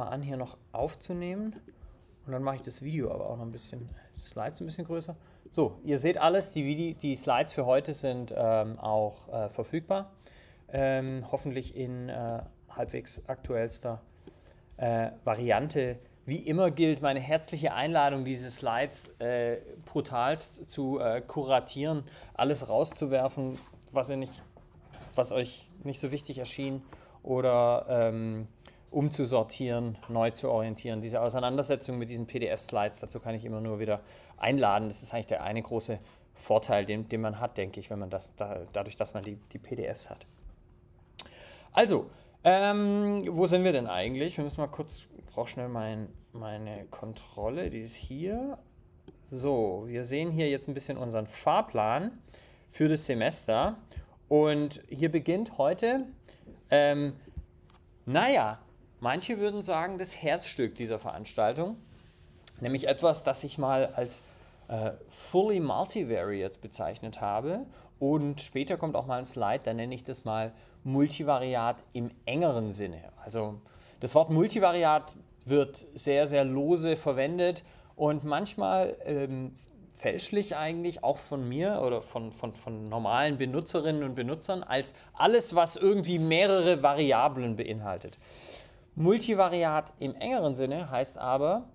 mal an, hier noch aufzunehmen. Und dann mache ich das Video aber auch noch ein bisschen, die Slides ein bisschen größer. So, ihr seht alles, die, Video, die Slides für heute sind ähm, auch äh, verfügbar. Ähm, hoffentlich in äh, halbwegs aktuellster äh, Variante. Wie immer gilt meine herzliche Einladung, diese Slides äh, brutalst zu äh, kuratieren, alles rauszuwerfen, was, ihr nicht, was euch nicht so wichtig erschien oder ähm, umzusortieren, neu zu orientieren. Diese Auseinandersetzung mit diesen PDF-Slides, dazu kann ich immer nur wieder einladen. Das ist eigentlich der eine große Vorteil, den, den man hat, denke ich, wenn man das da, dadurch, dass man die, die PDFs hat. Also, ähm, wo sind wir denn eigentlich? Wir müssen mal kurz, ich brauche schnell mein, meine Kontrolle, die ist hier. So, wir sehen hier jetzt ein bisschen unseren Fahrplan für das Semester. Und hier beginnt heute, ähm, naja, Manche würden sagen, das Herzstück dieser Veranstaltung, nämlich etwas, das ich mal als äh, fully multivariate bezeichnet habe. Und später kommt auch mal ein Slide, da nenne ich das mal Multivariat im engeren Sinne. Also das Wort Multivariat wird sehr, sehr lose verwendet und manchmal ähm, fälschlich eigentlich, auch von mir oder von, von, von normalen Benutzerinnen und Benutzern, als alles, was irgendwie mehrere Variablen beinhaltet. Multivariat im engeren Sinne heißt aber,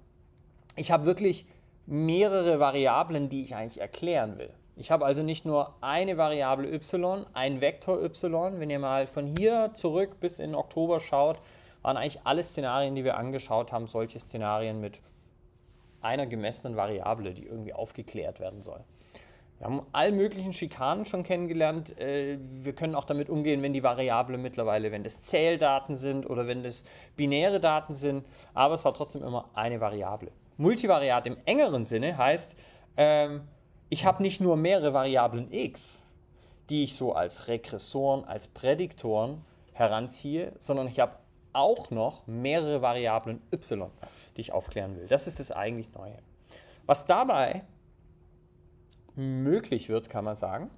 ich habe wirklich mehrere Variablen, die ich eigentlich erklären will. Ich habe also nicht nur eine Variable y, ein Vektor y. Wenn ihr mal von hier zurück bis in Oktober schaut, waren eigentlich alle Szenarien, die wir angeschaut haben, solche Szenarien mit einer gemessenen Variable, die irgendwie aufgeklärt werden soll. Wir haben all möglichen Schikanen schon kennengelernt. Äh, wir können auch damit umgehen, wenn die Variable mittlerweile, wenn das Zähldaten sind oder wenn das binäre Daten sind. Aber es war trotzdem immer eine Variable. Multivariat im engeren Sinne heißt, ähm, ich habe nicht nur mehrere Variablen x, die ich so als Regressoren, als Prädiktoren heranziehe, sondern ich habe auch noch mehrere Variablen y, die ich aufklären will. Das ist das eigentlich Neue. Was dabei möglich wird, kann man sagen,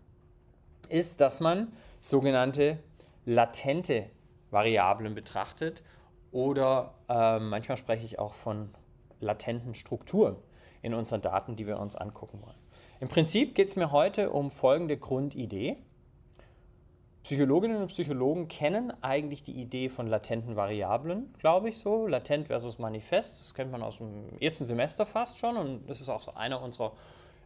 ist, dass man sogenannte latente Variablen betrachtet oder äh, manchmal spreche ich auch von latenten Strukturen in unseren Daten, die wir uns angucken wollen. Im Prinzip geht es mir heute um folgende Grundidee. Psychologinnen und Psychologen kennen eigentlich die Idee von latenten Variablen, glaube ich so. Latent versus manifest, das kennt man aus dem ersten Semester fast schon und das ist auch so einer unserer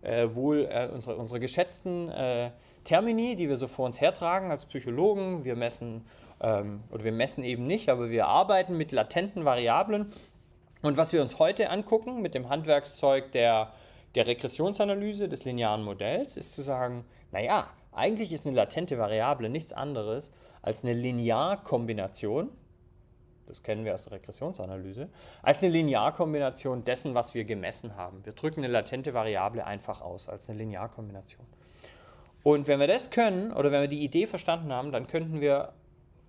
äh, wohl äh, unsere, unsere geschätzten äh, Termini, die wir so vor uns hertragen als Psychologen. Wir messen, ähm, oder wir messen eben nicht, aber wir arbeiten mit latenten Variablen. Und was wir uns heute angucken mit dem Handwerkszeug der, der Regressionsanalyse des linearen Modells, ist zu sagen, naja, eigentlich ist eine latente Variable nichts anderes als eine Linearkombination das kennen wir aus der Regressionsanalyse, als eine Linearkombination dessen, was wir gemessen haben. Wir drücken eine latente Variable einfach aus als eine Linearkombination. Und wenn wir das können oder wenn wir die Idee verstanden haben, dann könnten wir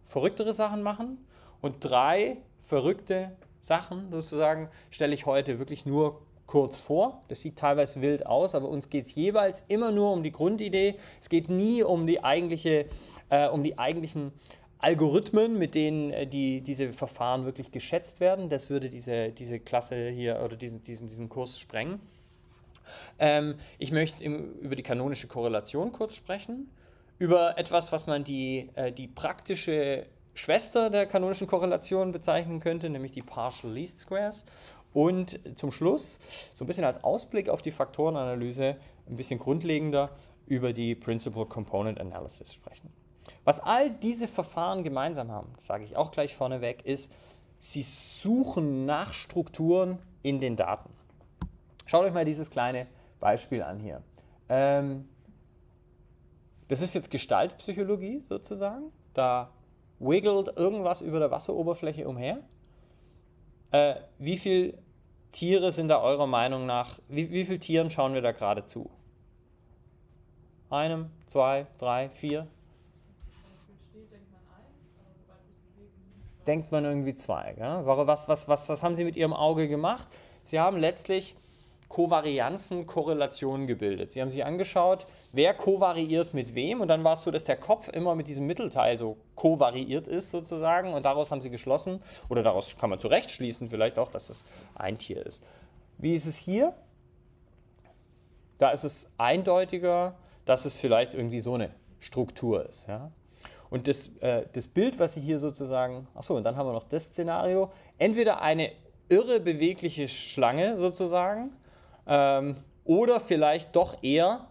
verrücktere Sachen machen. Und drei verrückte Sachen sozusagen stelle ich heute wirklich nur kurz vor. Das sieht teilweise wild aus, aber uns geht es jeweils immer nur um die Grundidee. Es geht nie um die eigentliche, äh, um die eigentlichen Algorithmen, mit denen äh, die, diese Verfahren wirklich geschätzt werden. Das würde diese, diese Klasse hier oder diesen, diesen, diesen Kurs sprengen. Ähm, ich möchte im, über die kanonische Korrelation kurz sprechen, über etwas, was man die, äh, die praktische Schwester der kanonischen Korrelation bezeichnen könnte, nämlich die Partial Least Squares. Und zum Schluss, so ein bisschen als Ausblick auf die Faktorenanalyse, ein bisschen grundlegender über die Principal Component Analysis sprechen. Was all diese Verfahren gemeinsam haben, sage ich auch gleich vorneweg, ist, sie suchen nach Strukturen in den Daten. Schaut euch mal dieses kleine Beispiel an hier. Ähm, das ist jetzt Gestaltpsychologie sozusagen. Da wiggelt irgendwas über der Wasseroberfläche umher. Äh, wie viele Tiere sind da eurer Meinung nach, wie, wie viele Tieren schauen wir da gerade zu? Einem, zwei, drei, vier? Denkt man irgendwie zwei. Ja? Was, was, was, was haben sie mit ihrem Auge gemacht? Sie haben letztlich Kovarianzen, Korrelationen gebildet. Sie haben sich angeschaut, wer kovariiert mit wem und dann war es so, dass der Kopf immer mit diesem Mittelteil so kovariiert ist sozusagen und daraus haben sie geschlossen oder daraus kann man zurechtschließen vielleicht auch, dass es ein Tier ist. Wie ist es hier? Da ist es eindeutiger, dass es vielleicht irgendwie so eine Struktur ist. Ja? Und das, äh, das Bild, was Sie hier sozusagen, achso, und dann haben wir noch das Szenario, entweder eine irre bewegliche Schlange sozusagen ähm, oder vielleicht doch eher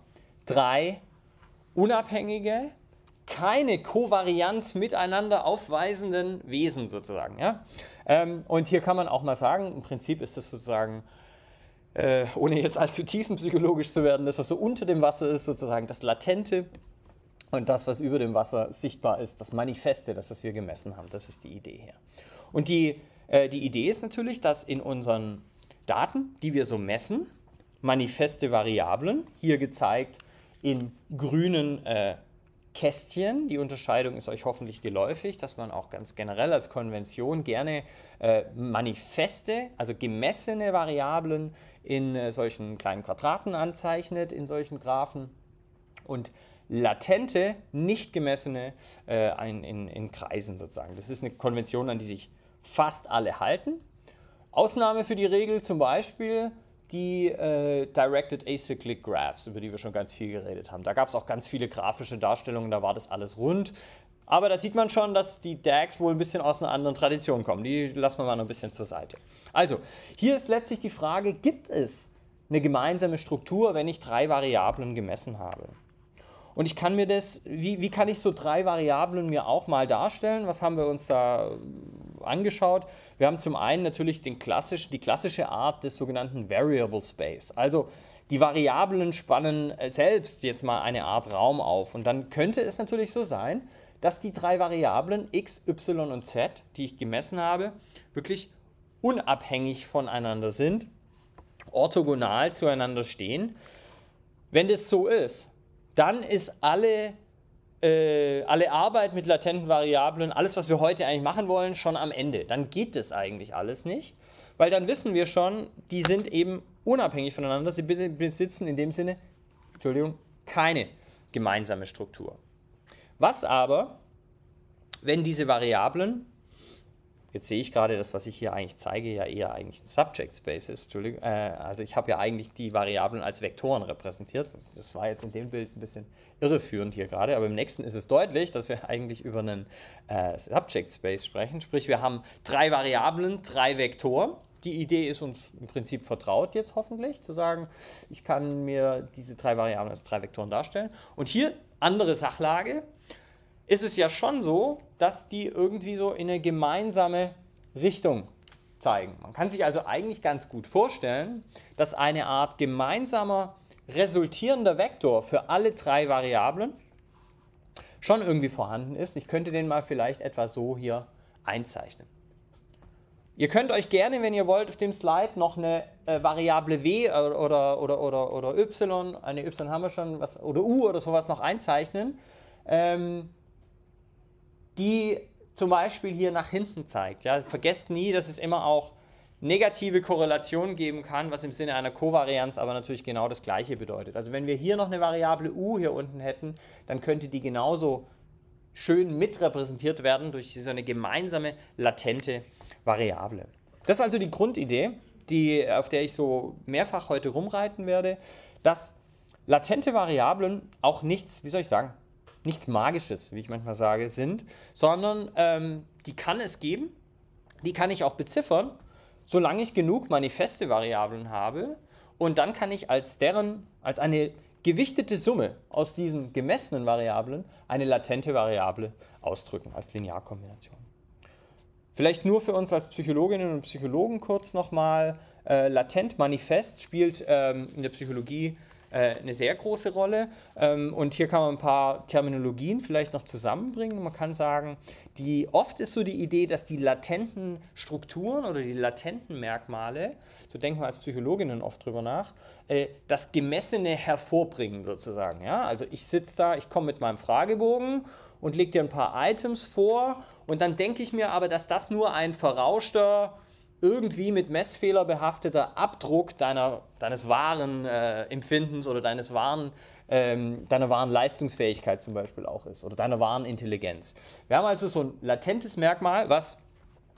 drei unabhängige, keine Kovarianz miteinander aufweisenden Wesen sozusagen. Ja? Ähm, und hier kann man auch mal sagen, im Prinzip ist das sozusagen, äh, ohne jetzt allzu tiefenpsychologisch zu werden, das, was so unter dem Wasser ist, sozusagen das Latente und das, was über dem Wasser sichtbar ist, das Manifeste, das, was wir gemessen haben. Das ist die Idee hier. Und die, äh, die Idee ist natürlich, dass in unseren Daten, die wir so messen, manifeste Variablen, hier gezeigt in grünen äh, Kästchen. Die Unterscheidung ist euch hoffentlich geläufig, dass man auch ganz generell als Konvention gerne äh, manifeste, also gemessene Variablen in äh, solchen kleinen Quadraten anzeichnet, in solchen Graphen. Und latente, nicht gemessene äh, in, in, in Kreisen sozusagen. Das ist eine Konvention, an die sich fast alle halten. Ausnahme für die Regel zum Beispiel die äh, Directed Acyclic Graphs, über die wir schon ganz viel geredet haben. Da gab es auch ganz viele grafische Darstellungen, da war das alles rund. Aber da sieht man schon, dass die DAGs wohl ein bisschen aus einer anderen Tradition kommen. Die lassen wir mal noch ein bisschen zur Seite. Also, hier ist letztlich die Frage, gibt es eine gemeinsame Struktur, wenn ich drei Variablen gemessen habe? Und ich kann mir das, wie, wie kann ich so drei Variablen mir auch mal darstellen? Was haben wir uns da angeschaut? Wir haben zum einen natürlich den klassisch, die klassische Art des sogenannten Variable Space. Also die Variablen spannen selbst jetzt mal eine Art Raum auf. Und dann könnte es natürlich so sein, dass die drei Variablen x, y und z, die ich gemessen habe, wirklich unabhängig voneinander sind, orthogonal zueinander stehen. Wenn das so ist, dann ist alle, äh, alle Arbeit mit latenten Variablen, alles, was wir heute eigentlich machen wollen, schon am Ende. Dann geht das eigentlich alles nicht, weil dann wissen wir schon, die sind eben unabhängig voneinander. Sie besitzen in dem Sinne, Entschuldigung, keine gemeinsame Struktur. Was aber, wenn diese Variablen Jetzt sehe ich gerade, das, was ich hier eigentlich zeige, ja eher eigentlich ein Subject Space ist. Äh, also ich habe ja eigentlich die Variablen als Vektoren repräsentiert. Das war jetzt in dem Bild ein bisschen irreführend hier gerade, aber im nächsten ist es deutlich, dass wir eigentlich über einen äh, Subject Space sprechen. Sprich, wir haben drei Variablen, drei Vektoren. Die Idee ist uns im Prinzip vertraut jetzt hoffentlich, zu sagen, ich kann mir diese drei Variablen als drei Vektoren darstellen. Und hier andere Sachlage ist es ja schon so, dass die irgendwie so in eine gemeinsame Richtung zeigen. Man kann sich also eigentlich ganz gut vorstellen, dass eine Art gemeinsamer resultierender Vektor für alle drei Variablen schon irgendwie vorhanden ist. Ich könnte den mal vielleicht etwa so hier einzeichnen. Ihr könnt euch gerne, wenn ihr wollt, auf dem Slide noch eine äh, Variable w oder, oder, oder, oder y, eine y haben wir schon, was, oder u oder sowas noch einzeichnen. Ähm, die zum Beispiel hier nach hinten zeigt. Ja, vergesst nie, dass es immer auch negative Korrelationen geben kann, was im Sinne einer Kovarianz aber natürlich genau das gleiche bedeutet. Also wenn wir hier noch eine Variable u hier unten hätten, dann könnte die genauso schön mitrepräsentiert werden durch so eine gemeinsame latente Variable. Das ist also die Grundidee, die, auf der ich so mehrfach heute rumreiten werde, dass latente Variablen auch nichts, wie soll ich sagen, nichts Magisches, wie ich manchmal sage, sind, sondern ähm, die kann es geben, die kann ich auch beziffern, solange ich genug manifeste Variablen habe und dann kann ich als deren, als eine gewichtete Summe aus diesen gemessenen Variablen eine latente Variable ausdrücken als Linearkombination. Vielleicht nur für uns als Psychologinnen und Psychologen kurz nochmal. Äh, latent manifest spielt ähm, in der Psychologie äh, eine sehr große Rolle. Ähm, und hier kann man ein paar Terminologien vielleicht noch zusammenbringen. Man kann sagen, die, oft ist so die Idee, dass die latenten Strukturen oder die latenten Merkmale, so denken wir als Psychologinnen oft drüber nach, äh, das Gemessene hervorbringen sozusagen. Ja? Also ich sitze da, ich komme mit meinem Fragebogen und lege dir ein paar Items vor und dann denke ich mir aber, dass das nur ein verrauschter irgendwie mit Messfehler behafteter Abdruck deiner, deines wahren äh, Empfindens oder deines wahren, ähm, deiner wahren Leistungsfähigkeit zum Beispiel auch ist oder deiner wahren Intelligenz. Wir haben also so ein latentes Merkmal, was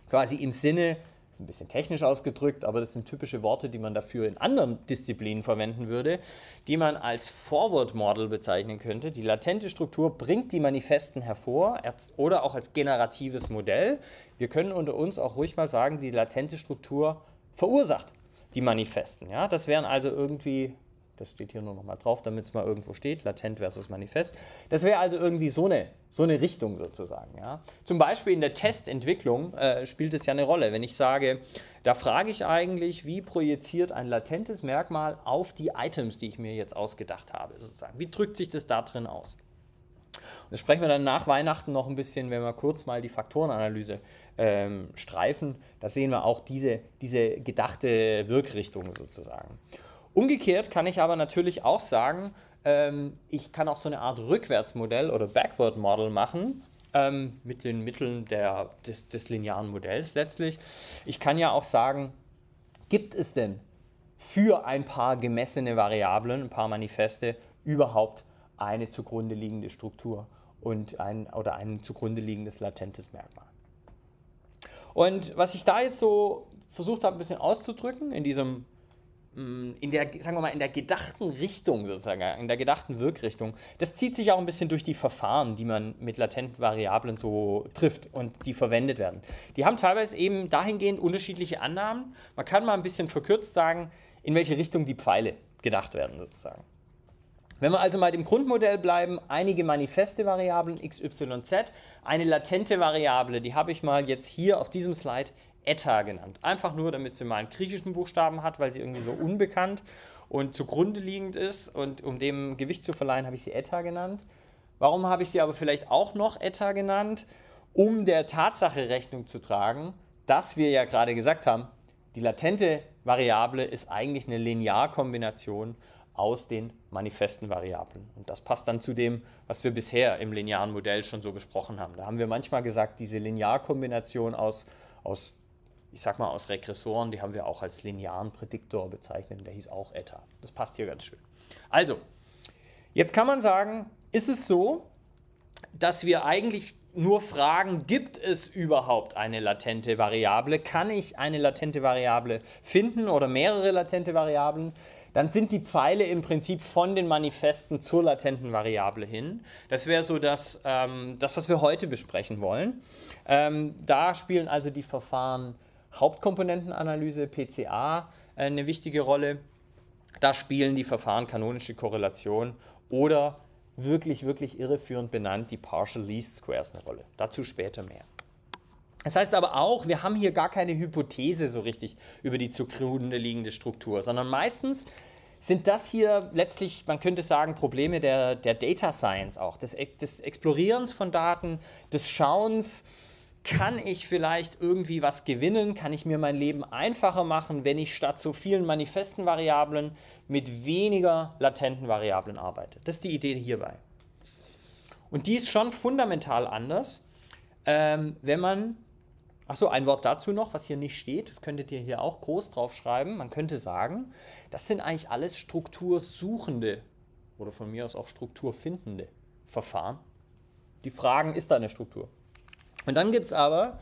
quasi im Sinne ist ein bisschen technisch ausgedrückt, aber das sind typische Worte, die man dafür in anderen Disziplinen verwenden würde, die man als Forward Model bezeichnen könnte. Die latente Struktur bringt die Manifesten hervor oder auch als generatives Modell. Wir können unter uns auch ruhig mal sagen, die latente Struktur verursacht die Manifesten. Ja? Das wären also irgendwie das steht hier nur noch mal drauf, damit es mal irgendwo steht, latent versus manifest. Das wäre also irgendwie so eine, so eine Richtung sozusagen. Ja. Zum Beispiel in der Testentwicklung äh, spielt es ja eine Rolle. Wenn ich sage, da frage ich eigentlich, wie projiziert ein latentes Merkmal auf die Items, die ich mir jetzt ausgedacht habe, sozusagen. Wie drückt sich das da drin aus? Und das sprechen wir dann nach Weihnachten noch ein bisschen, wenn wir kurz mal die Faktorenanalyse ähm, streifen. Da sehen wir auch diese, diese gedachte Wirkrichtung sozusagen. Umgekehrt kann ich aber natürlich auch sagen, ähm, ich kann auch so eine Art Rückwärtsmodell oder Backward Model machen ähm, mit den Mitteln der, des, des linearen Modells letztlich. Ich kann ja auch sagen, gibt es denn für ein paar gemessene Variablen, ein paar Manifeste, überhaupt eine zugrunde liegende Struktur und ein, oder ein zugrunde liegendes latentes Merkmal. Und was ich da jetzt so versucht habe, ein bisschen auszudrücken in diesem in der, sagen wir mal, in der gedachten Richtung sozusagen, in der gedachten Wirkrichtung. Das zieht sich auch ein bisschen durch die Verfahren, die man mit latenten Variablen so trifft und die verwendet werden. Die haben teilweise eben dahingehend unterschiedliche Annahmen. Man kann mal ein bisschen verkürzt sagen, in welche Richtung die Pfeile gedacht werden sozusagen. Wenn wir also mal dem Grundmodell bleiben, einige manifeste Variablen x, y, z, eine latente Variable, die habe ich mal jetzt hier auf diesem Slide Etta genannt. Einfach nur, damit sie mal einen griechischen Buchstaben hat, weil sie irgendwie so unbekannt und zugrunde liegend ist. Und um dem Gewicht zu verleihen, habe ich sie Etta genannt. Warum habe ich sie aber vielleicht auch noch Etta genannt? Um der Tatsache Rechnung zu tragen, dass wir ja gerade gesagt haben, die latente Variable ist eigentlich eine Linearkombination aus den manifesten Variablen. Und das passt dann zu dem, was wir bisher im linearen Modell schon so besprochen haben. Da haben wir manchmal gesagt, diese Linearkombination aus, aus ich sag mal aus Regressoren, die haben wir auch als linearen Prädiktor bezeichnet, der hieß auch Eta. Das passt hier ganz schön. Also, jetzt kann man sagen, ist es so, dass wir eigentlich nur fragen, gibt es überhaupt eine latente Variable? Kann ich eine latente Variable finden oder mehrere latente Variablen? Dann sind die Pfeile im Prinzip von den Manifesten zur latenten Variable hin. Das wäre so das, ähm, das, was wir heute besprechen wollen. Ähm, da spielen also die Verfahren Hauptkomponentenanalyse, PCA, äh, eine wichtige Rolle. Da spielen die Verfahren kanonische Korrelation oder wirklich, wirklich irreführend benannt die Partial Least Squares eine Rolle. Dazu später mehr. Das heißt aber auch, wir haben hier gar keine Hypothese so richtig über die zugrunde liegende Struktur, sondern meistens sind das hier letztlich, man könnte sagen, Probleme der, der Data Science auch, des, des Explorierens von Daten, des Schauens, kann ich vielleicht irgendwie was gewinnen? Kann ich mir mein Leben einfacher machen, wenn ich statt so vielen manifesten Variablen mit weniger latenten Variablen arbeite? Das ist die Idee hierbei. Und die ist schon fundamental anders, ähm, wenn man, achso, ein Wort dazu noch, was hier nicht steht, das könntet ihr hier auch groß drauf schreiben. Man könnte sagen, das sind eigentlich alles struktursuchende oder von mir aus auch strukturfindende Verfahren. Die fragen, ist da eine Struktur? Und dann gibt es aber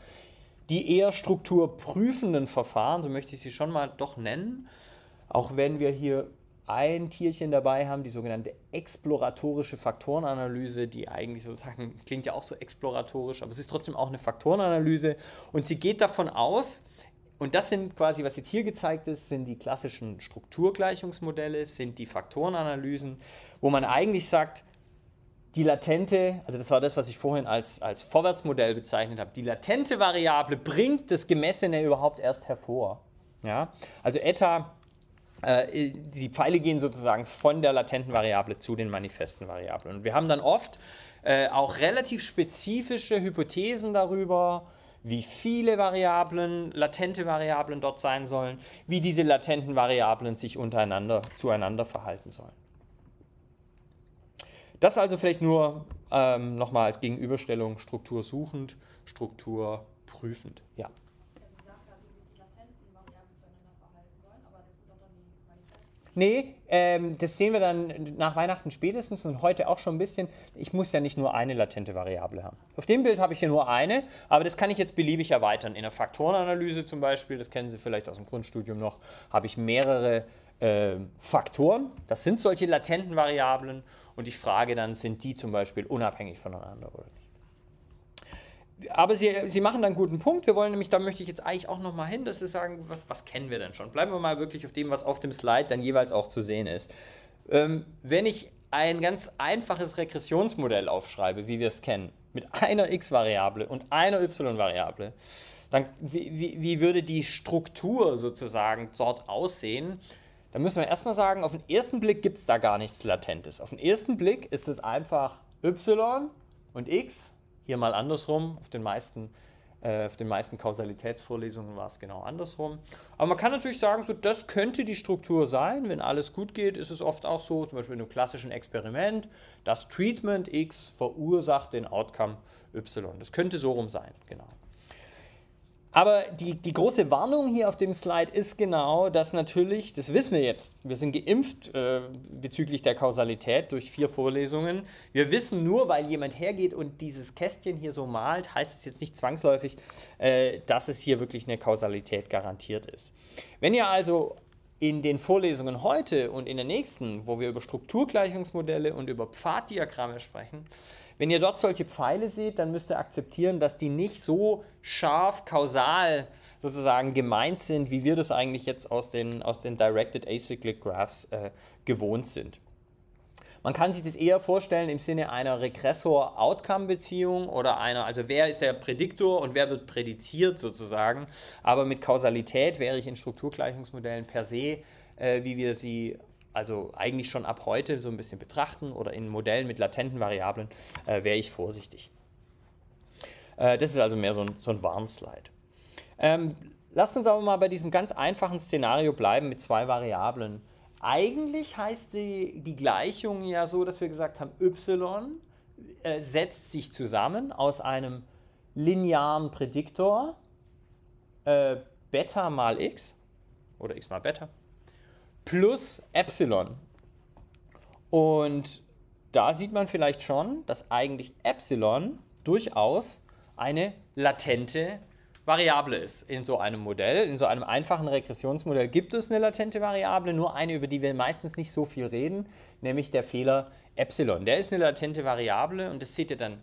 die eher strukturprüfenden Verfahren, so möchte ich sie schon mal doch nennen, auch wenn wir hier ein Tierchen dabei haben, die sogenannte exploratorische Faktorenanalyse, die eigentlich sozusagen klingt ja auch so exploratorisch, aber es ist trotzdem auch eine Faktorenanalyse. Und sie geht davon aus, und das sind quasi, was jetzt hier gezeigt ist, sind die klassischen Strukturgleichungsmodelle, sind die Faktorenanalysen, wo man eigentlich sagt, die latente, also das war das, was ich vorhin als, als Vorwärtsmodell bezeichnet habe, die latente Variable bringt das Gemessene überhaupt erst hervor. Ja? Also eta, äh, die Pfeile gehen sozusagen von der latenten Variable zu den manifesten Variablen. Und wir haben dann oft äh, auch relativ spezifische Hypothesen darüber, wie viele Variablen, latente Variablen dort sein sollen, wie diese latenten Variablen sich untereinander, zueinander verhalten sollen. Das also vielleicht nur ähm, nochmal als Gegenüberstellung Struktur suchend, Struktur prüfend. Ja. Nee, ähm, das sehen wir dann nach Weihnachten spätestens und heute auch schon ein bisschen. Ich muss ja nicht nur eine latente Variable haben. Auf dem Bild habe ich hier nur eine, aber das kann ich jetzt beliebig erweitern. In der Faktorenanalyse zum Beispiel, das kennen Sie vielleicht aus dem Grundstudium noch, habe ich mehrere äh, Faktoren. Das sind solche latenten Variablen und ich frage dann, sind die zum Beispiel unabhängig voneinander oder nicht aber sie, sie machen da einen guten Punkt. Wir wollen nämlich, da möchte ich jetzt eigentlich auch nochmal hin, dass sie sagen, was, was kennen wir denn schon? Bleiben wir mal wirklich auf dem, was auf dem Slide dann jeweils auch zu sehen ist. Ähm, wenn ich ein ganz einfaches Regressionsmodell aufschreibe, wie wir es kennen, mit einer x-Variable und einer y-Variable, dann wie, wie, wie würde die Struktur sozusagen dort aussehen? Dann müssen wir erstmal sagen, auf den ersten Blick gibt es da gar nichts Latentes. Auf den ersten Blick ist es einfach y und x hier mal andersrum. Auf den meisten, äh, auf den meisten Kausalitätsvorlesungen war es genau andersrum. Aber man kann natürlich sagen, so, das könnte die Struktur sein. Wenn alles gut geht, ist es oft auch so, zum Beispiel in einem klassischen Experiment, das Treatment X verursacht den Outcome Y. Das könnte so rum sein, genau. Aber die, die große Warnung hier auf dem Slide ist genau, dass natürlich, das wissen wir jetzt, wir sind geimpft äh, bezüglich der Kausalität durch vier Vorlesungen. Wir wissen nur, weil jemand hergeht und dieses Kästchen hier so malt, heißt es jetzt nicht zwangsläufig, äh, dass es hier wirklich eine Kausalität garantiert ist. Wenn ihr also in den Vorlesungen heute und in der nächsten, wo wir über Strukturgleichungsmodelle und über Pfaddiagramme sprechen, wenn ihr dort solche Pfeile seht, dann müsst ihr akzeptieren, dass die nicht so scharf kausal sozusagen gemeint sind, wie wir das eigentlich jetzt aus den, aus den Directed Acyclic Graphs äh, gewohnt sind. Man kann sich das eher vorstellen im Sinne einer Regressor-Outcome-Beziehung oder einer, also wer ist der Prädiktor und wer wird prädiziert sozusagen. Aber mit Kausalität wäre ich in Strukturgleichungsmodellen per se, äh, wie wir sie also eigentlich schon ab heute so ein bisschen betrachten oder in Modellen mit latenten Variablen, äh, wäre ich vorsichtig. Äh, das ist also mehr so ein, so ein Warnslide. Ähm, lasst uns aber mal bei diesem ganz einfachen Szenario bleiben mit zwei Variablen. Eigentlich heißt die, die Gleichung ja so, dass wir gesagt haben, y äh, setzt sich zusammen aus einem linearen Prädiktor äh, Beta mal x oder x mal Beta plus Epsilon. Und da sieht man vielleicht schon, dass eigentlich Epsilon durchaus eine latente Variable ist in so einem Modell. In so einem einfachen Regressionsmodell gibt es eine latente Variable, nur eine, über die wir meistens nicht so viel reden, nämlich der Fehler Epsilon. Der ist eine latente Variable und das seht ihr dann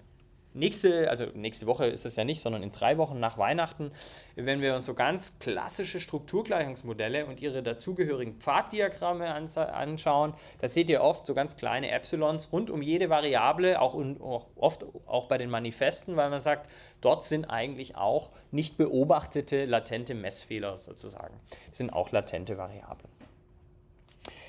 nächste, also nächste Woche ist es ja nicht, sondern in drei Wochen nach Weihnachten, wenn wir uns so ganz klassische Strukturgleichungsmodelle und ihre dazugehörigen Pfaddiagramme anschauen, da seht ihr oft so ganz kleine Epsilons rund um jede Variable, auch, auch oft auch bei den Manifesten, weil man sagt, dort sind eigentlich auch nicht beobachtete latente Messfehler sozusagen. Das sind auch latente Variablen.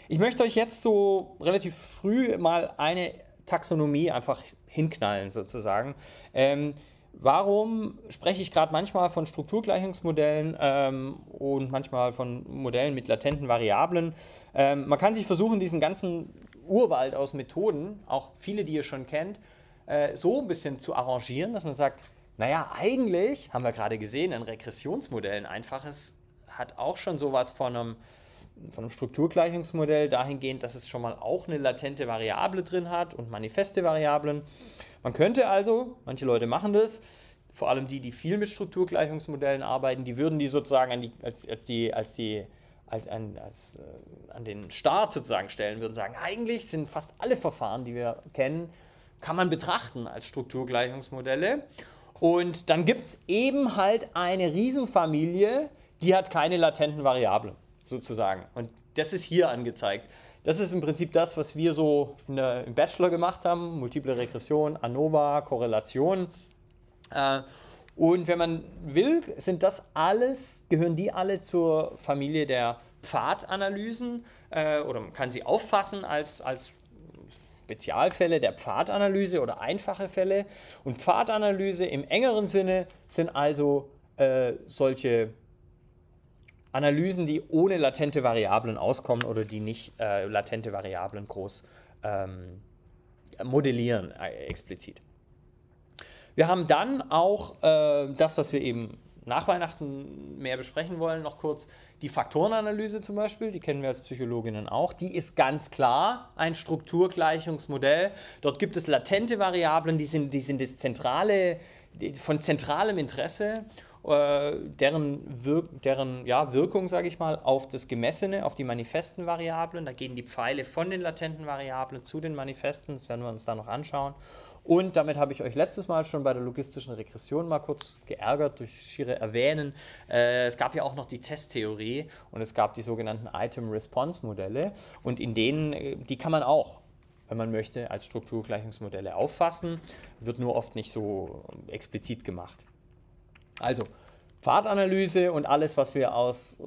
Ich möchte euch jetzt so relativ früh mal eine Taxonomie einfach hinknallen sozusagen. Ähm, warum spreche ich gerade manchmal von Strukturgleichungsmodellen ähm, und manchmal von Modellen mit latenten Variablen? Ähm, man kann sich versuchen, diesen ganzen Urwald aus Methoden, auch viele, die ihr schon kennt, äh, so ein bisschen zu arrangieren, dass man sagt, naja, eigentlich, haben wir gerade gesehen, ein Regressionsmodell, ein einfaches, hat auch schon sowas von einem von einem Strukturgleichungsmodell dahingehend, dass es schon mal auch eine latente Variable drin hat und manifeste Variablen. Man könnte also, manche Leute machen das, vor allem die, die viel mit Strukturgleichungsmodellen arbeiten, die würden die sozusagen an die, als, als die, als die als, als, äh, an den Start sozusagen stellen, würden sagen, eigentlich sind fast alle Verfahren, die wir kennen, kann man betrachten als Strukturgleichungsmodelle. Und dann gibt es eben halt eine Riesenfamilie, die hat keine latenten Variablen sozusagen. Und das ist hier angezeigt. Das ist im Prinzip das, was wir so der, im Bachelor gemacht haben: multiple Regression, ANOVA, Korrelation. Äh, und wenn man will, sind das alles, gehören die alle zur Familie der Pfadanalysen äh, oder man kann sie auffassen als, als Spezialfälle der Pfadanalyse oder einfache Fälle. Und Pfadanalyse im engeren Sinne sind also äh, solche Analysen, die ohne latente Variablen auskommen oder die nicht äh, latente Variablen groß ähm, modellieren, äh, explizit. Wir haben dann auch äh, das, was wir eben nach Weihnachten mehr besprechen wollen, noch kurz die Faktorenanalyse zum Beispiel, die kennen wir als Psychologinnen auch. Die ist ganz klar ein Strukturgleichungsmodell. Dort gibt es latente Variablen, die sind, die sind das zentrale, von zentralem Interesse äh, deren, Wir deren ja, Wirkung, sage ich mal, auf das Gemessene, auf die manifesten Variablen. Da gehen die Pfeile von den latenten Variablen zu den manifesten, das werden wir uns da noch anschauen. Und damit habe ich euch letztes Mal schon bei der logistischen Regression mal kurz geärgert durch schiere Erwähnen. Äh, es gab ja auch noch die Testtheorie und es gab die sogenannten Item-Response-Modelle und in denen, äh, die kann man auch wenn man möchte, als Strukturgleichungsmodelle auffassen, wird nur oft nicht so explizit gemacht. Also Pfadanalyse und alles, was wir aus äh,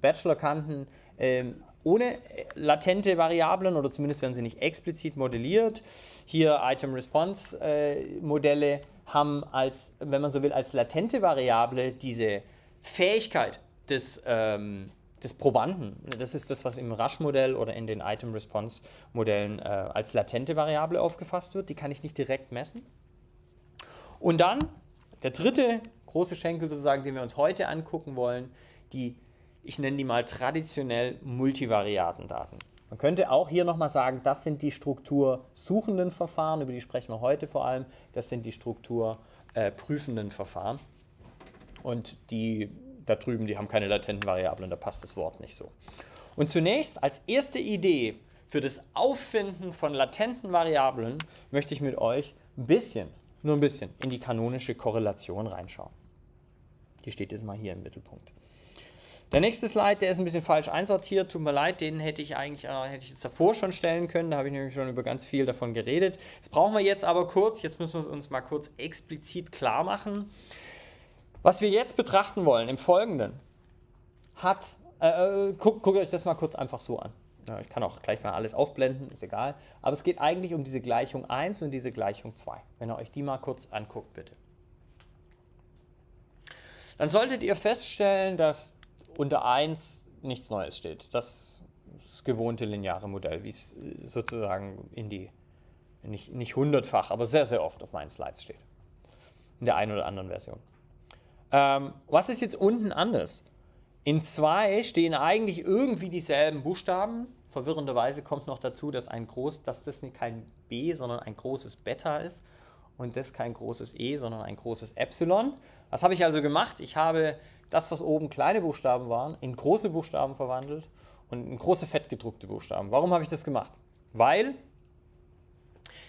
Bachelor kannten, ähm, ohne latente Variablen oder zumindest werden sie nicht explizit modelliert. Hier Item-Response-Modelle äh, haben als, wenn man so will, als latente Variable diese Fähigkeit des, ähm, des Probanden. Das ist das, was im Rush-Modell oder in den Item-Response-Modellen äh, als latente Variable aufgefasst wird. Die kann ich nicht direkt messen. Und dann der dritte große Schenkel sozusagen, den wir uns heute angucken wollen, die, ich nenne die mal traditionell Multivariatendaten. Man könnte auch hier nochmal sagen, das sind die struktursuchenden Verfahren, über die sprechen wir heute vor allem, das sind die strukturprüfenden äh, Verfahren. Und die da drüben, die haben keine latenten Variablen, da passt das Wort nicht so. Und zunächst als erste Idee für das Auffinden von latenten Variablen möchte ich mit euch ein bisschen nur ein bisschen in die kanonische Korrelation reinschauen. Die steht jetzt mal hier im Mittelpunkt. Der nächste Slide, der ist ein bisschen falsch einsortiert. Tut mir leid, den hätte ich eigentlich äh, hätte ich jetzt davor schon stellen können. Da habe ich nämlich schon über ganz viel davon geredet. Das brauchen wir jetzt aber kurz. Jetzt müssen wir es uns mal kurz explizit klar machen. Was wir jetzt betrachten wollen im Folgenden, hat, äh, äh guckt, guckt euch das mal kurz einfach so an. Ja, ich kann auch gleich mal alles aufblenden, ist egal. Aber es geht eigentlich um diese Gleichung 1 und diese Gleichung 2. Wenn ihr euch die mal kurz anguckt, bitte. Dann solltet ihr feststellen, dass unter 1 nichts Neues steht. Das, das gewohnte lineare Modell, wie es äh, sozusagen in die, nicht, nicht hundertfach, aber sehr, sehr oft auf meinen Slides steht. In der einen oder anderen Version. Ähm, was ist jetzt unten anders? In 2 stehen eigentlich irgendwie dieselben Buchstaben, Verwirrenderweise kommt noch dazu, dass, ein groß, dass das kein B, sondern ein großes Beta ist und das kein großes E, sondern ein großes Epsilon. Was habe ich also gemacht? Ich habe das, was oben kleine Buchstaben waren, in große Buchstaben verwandelt und in große fettgedruckte Buchstaben. Warum habe ich das gemacht? Weil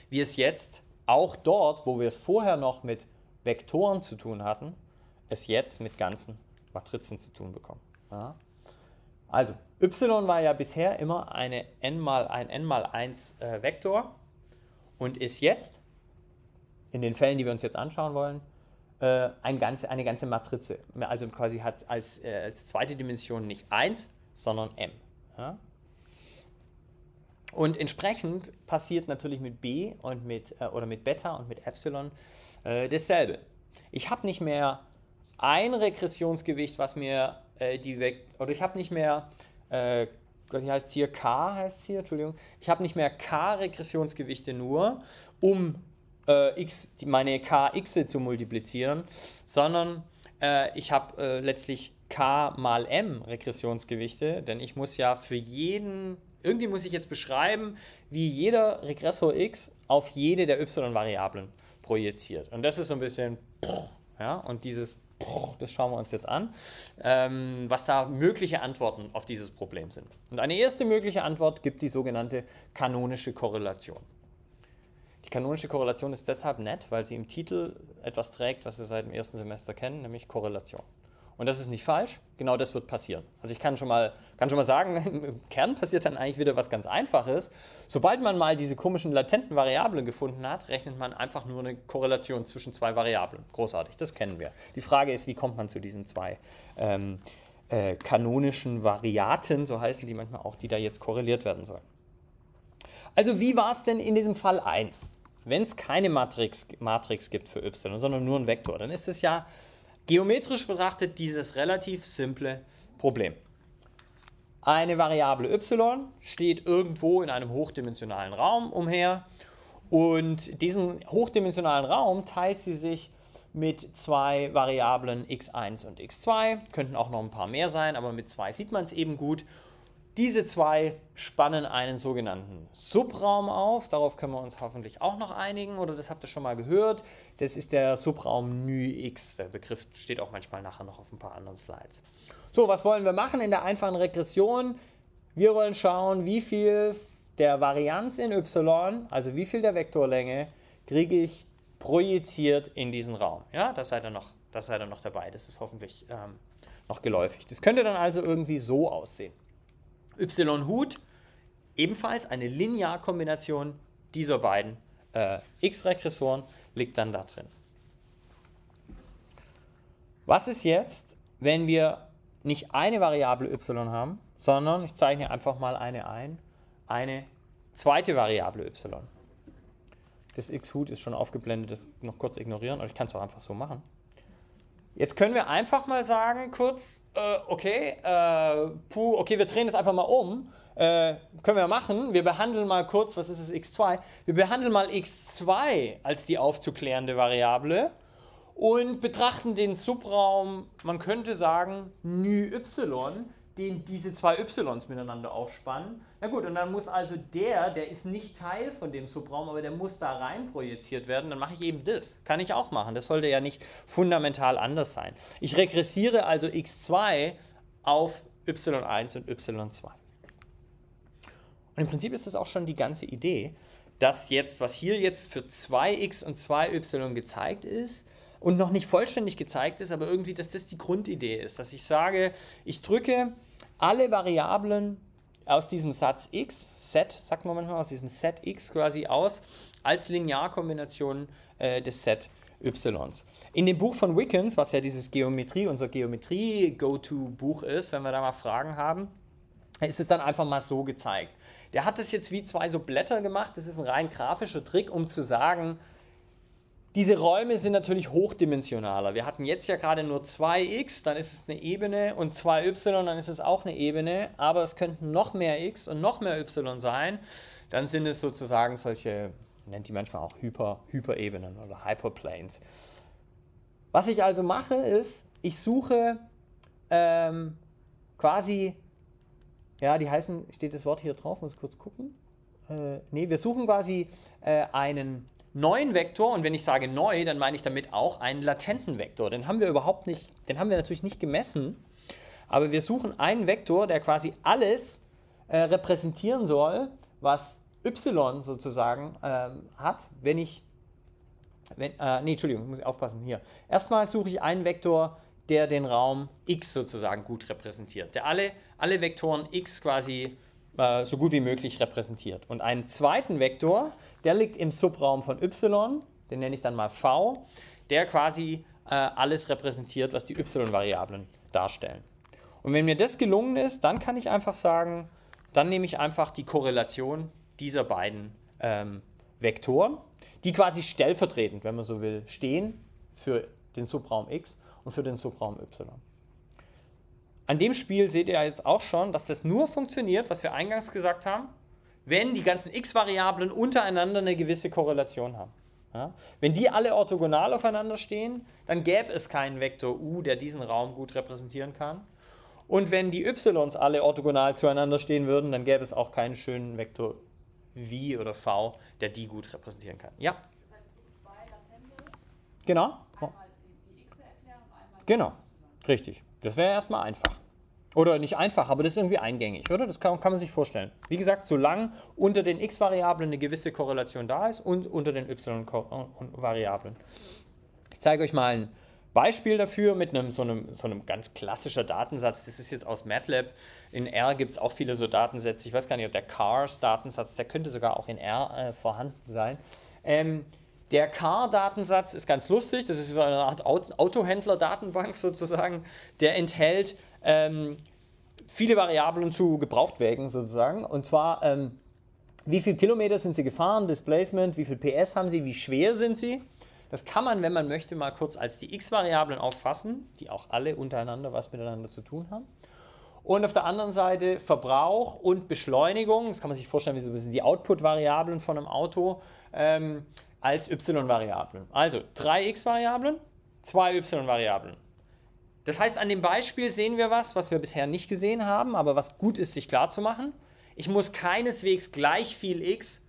wir es jetzt auch dort, wo wir es vorher noch mit Vektoren zu tun hatten, es jetzt mit ganzen Matrizen zu tun bekommen. Ja? Also, y war ja bisher immer eine n mal ein n mal 1 äh, Vektor und ist jetzt, in den Fällen, die wir uns jetzt anschauen wollen, äh, ein ganze, eine ganze Matrize. Also quasi hat als, äh, als zweite Dimension nicht 1, sondern m. Ja? Und entsprechend passiert natürlich mit b und mit, äh, oder mit Beta und mit Epsilon äh, dasselbe. Ich habe nicht mehr ein Regressionsgewicht, was mir äh, die weg, oder ich habe nicht mehr, äh, wie heißt hier, K heißt hier, Entschuldigung, ich habe nicht mehr K-Regressionsgewichte nur, um äh, x, die, meine Kx zu multiplizieren, sondern äh, ich habe äh, letztlich K mal M Regressionsgewichte, denn ich muss ja für jeden, irgendwie muss ich jetzt beschreiben, wie jeder Regressor x auf jede der y-Variablen projiziert. Und das ist so ein bisschen, ja, und dieses das schauen wir uns jetzt an, ähm, was da mögliche Antworten auf dieses Problem sind. Und eine erste mögliche Antwort gibt die sogenannte kanonische Korrelation. Die kanonische Korrelation ist deshalb nett, weil sie im Titel etwas trägt, was wir seit dem ersten Semester kennen, nämlich Korrelation. Und das ist nicht falsch, genau das wird passieren. Also ich kann schon mal, kann schon mal sagen, im Kern passiert dann eigentlich wieder was ganz Einfaches. Sobald man mal diese komischen latenten Variablen gefunden hat, rechnet man einfach nur eine Korrelation zwischen zwei Variablen. Großartig, das kennen wir. Die Frage ist, wie kommt man zu diesen zwei ähm, äh, kanonischen Variaten, so heißen die manchmal auch, die da jetzt korreliert werden sollen. Also wie war es denn in diesem Fall 1? Wenn es keine Matrix, Matrix gibt für y, sondern nur ein Vektor, dann ist es ja geometrisch betrachtet dieses relativ simple Problem. Eine Variable y steht irgendwo in einem hochdimensionalen Raum umher und diesen hochdimensionalen Raum teilt sie sich mit zwei Variablen x1 und x2. Könnten auch noch ein paar mehr sein, aber mit zwei sieht man es eben gut. Diese zwei spannen einen sogenannten Subraum auf. Darauf können wir uns hoffentlich auch noch einigen, oder das habt ihr schon mal gehört. Das ist der Subraum NyX. Der Begriff steht auch manchmal nachher noch auf ein paar anderen Slides. So, was wollen wir machen in der einfachen Regression? Wir wollen schauen, wie viel der Varianz in y, also wie viel der Vektorlänge, kriege ich projiziert in diesen Raum. Ja, das seid ihr noch, das seid ihr noch dabei. Das ist hoffentlich ähm, noch geläufig. Das könnte dann also irgendwie so aussehen. Y-Hut, ebenfalls eine Linearkombination dieser beiden äh, X-Regressoren, liegt dann da drin. Was ist jetzt, wenn wir nicht eine Variable y haben, sondern ich zeichne einfach mal eine ein, eine zweite Variable y. Das x-Hut ist schon aufgeblendet, das noch kurz ignorieren, aber ich kann es auch einfach so machen. Jetzt können wir einfach mal sagen, kurz, äh, okay, äh, puh, okay, wir drehen das einfach mal um. Äh, können wir machen. Wir behandeln mal kurz, was ist das x2? Wir behandeln mal x2 als die aufzuklärende Variable und betrachten den Subraum, man könnte sagen, ny y den diese zwei Ys miteinander aufspannen. Na gut, und dann muss also der, der ist nicht Teil von dem Subraum, aber der muss da rein projiziert werden, dann mache ich eben das. Kann ich auch machen. Das sollte ja nicht fundamental anders sein. Ich regressiere also x2 auf y1 und y2. Und im Prinzip ist das auch schon die ganze Idee, dass jetzt, was hier jetzt für 2x und 2y gezeigt ist, und noch nicht vollständig gezeigt ist, aber irgendwie, dass das die Grundidee ist, dass ich sage, ich drücke alle Variablen aus diesem Satz x, Set, sagt man manchmal, aus diesem Set x quasi aus, als Linearkombination äh, des Set y. In dem Buch von Wickens, was ja dieses Geometrie, unser Geometrie-Go-To-Buch ist, wenn wir da mal Fragen haben, ist es dann einfach mal so gezeigt. Der hat das jetzt wie zwei so Blätter gemacht. Das ist ein rein grafischer Trick, um zu sagen, diese Räume sind natürlich hochdimensionaler. Wir hatten jetzt ja gerade nur 2x, dann ist es eine Ebene und 2y, dann ist es auch eine Ebene, aber es könnten noch mehr x und noch mehr y sein. Dann sind es sozusagen solche, nennt die manchmal auch Hyper, Hyperebenen oder Hyperplanes. Was ich also mache ist, ich suche ähm, quasi, ja, die heißen, steht das Wort hier drauf, muss kurz gucken. Äh, ne, wir suchen quasi äh, einen neuen Vektor, und wenn ich sage neu, dann meine ich damit auch einen latenten Vektor. Den haben wir überhaupt nicht, den haben wir natürlich nicht gemessen, aber wir suchen einen Vektor, der quasi alles äh, repräsentieren soll, was y sozusagen ähm, hat, wenn ich, wenn, äh, nee, Entschuldigung, muss ich aufpassen, hier. Erstmal suche ich einen Vektor, der den Raum x sozusagen gut repräsentiert, der alle, alle Vektoren x quasi äh, so gut wie möglich repräsentiert. Und einen zweiten Vektor, der liegt im Subraum von y, den nenne ich dann mal v, der quasi äh, alles repräsentiert, was die y-Variablen darstellen. Und wenn mir das gelungen ist, dann kann ich einfach sagen, dann nehme ich einfach die Korrelation dieser beiden ähm, Vektoren, die quasi stellvertretend, wenn man so will, stehen für den Subraum x und für den Subraum y. An dem Spiel seht ihr jetzt auch schon, dass das nur funktioniert, was wir eingangs gesagt haben, wenn die ganzen x-Variablen untereinander eine gewisse Korrelation haben. Ja? Wenn die alle orthogonal aufeinander stehen, dann gäbe es keinen Vektor u, der diesen Raum gut repräsentieren kann. Und wenn die y's alle orthogonal zueinander stehen würden, dann gäbe es auch keinen schönen Vektor v oder v, der die gut repräsentieren kann. Ja? Genau. Genau, richtig. Das wäre erstmal einfach. Oder nicht einfach, aber das ist irgendwie eingängig, oder? Das kann, kann man sich vorstellen. Wie gesagt, solange unter den x-Variablen eine gewisse Korrelation da ist und unter den y-Variablen. Ich zeige euch mal ein Beispiel dafür mit einem so, einem so einem ganz klassischer Datensatz. Das ist jetzt aus MATLAB. In R gibt es auch viele so Datensätze. Ich weiß gar nicht, ob der CARS-Datensatz, der könnte sogar auch in R äh, vorhanden sein. Ähm, der CAR-Datensatz ist ganz lustig, das ist so eine Art Autohändler-Datenbank sozusagen. Der enthält ähm, viele Variablen zu Gebrauchtwägen sozusagen. Und zwar, ähm, wie viele Kilometer sind sie gefahren, Displacement, wie viel PS haben sie, wie schwer sind sie. Das kann man, wenn man möchte, mal kurz als die x-Variablen auffassen, die auch alle untereinander was miteinander zu tun haben. Und auf der anderen Seite Verbrauch und Beschleunigung. Das kann man sich vorstellen, wie so ein bisschen die Output-Variablen von einem Auto. Ähm, als y-Variablen. Also drei x-Variablen, zwei y-Variablen. Das heißt, an dem Beispiel sehen wir was, was wir bisher nicht gesehen haben, aber was gut ist, sich klar zu machen. Ich muss keineswegs gleich viel x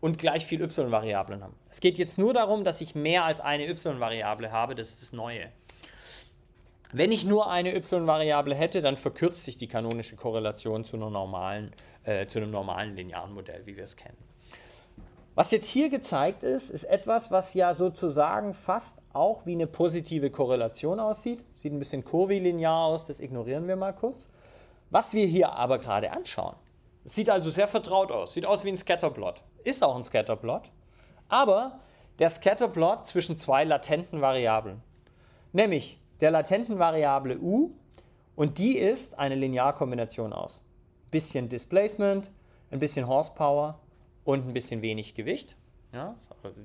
und gleich viel y-Variablen haben. Es geht jetzt nur darum, dass ich mehr als eine y-Variable habe, das ist das Neue. Wenn ich nur eine y-Variable hätte, dann verkürzt sich die kanonische Korrelation zu, einer normalen, äh, zu einem normalen linearen Modell, wie wir es kennen. Was jetzt hier gezeigt ist, ist etwas, was ja sozusagen fast auch wie eine positive Korrelation aussieht. Sieht ein bisschen kurvilinear aus, das ignorieren wir mal kurz. Was wir hier aber gerade anschauen, sieht also sehr vertraut aus. Sieht aus wie ein Scatterplot. Ist auch ein Scatterplot, aber der Scatterplot zwischen zwei latenten Variablen. Nämlich der latenten Variable u und die ist eine Linearkombination aus. Bisschen Displacement, ein bisschen Horsepower und ein bisschen wenig Gewicht. Ja,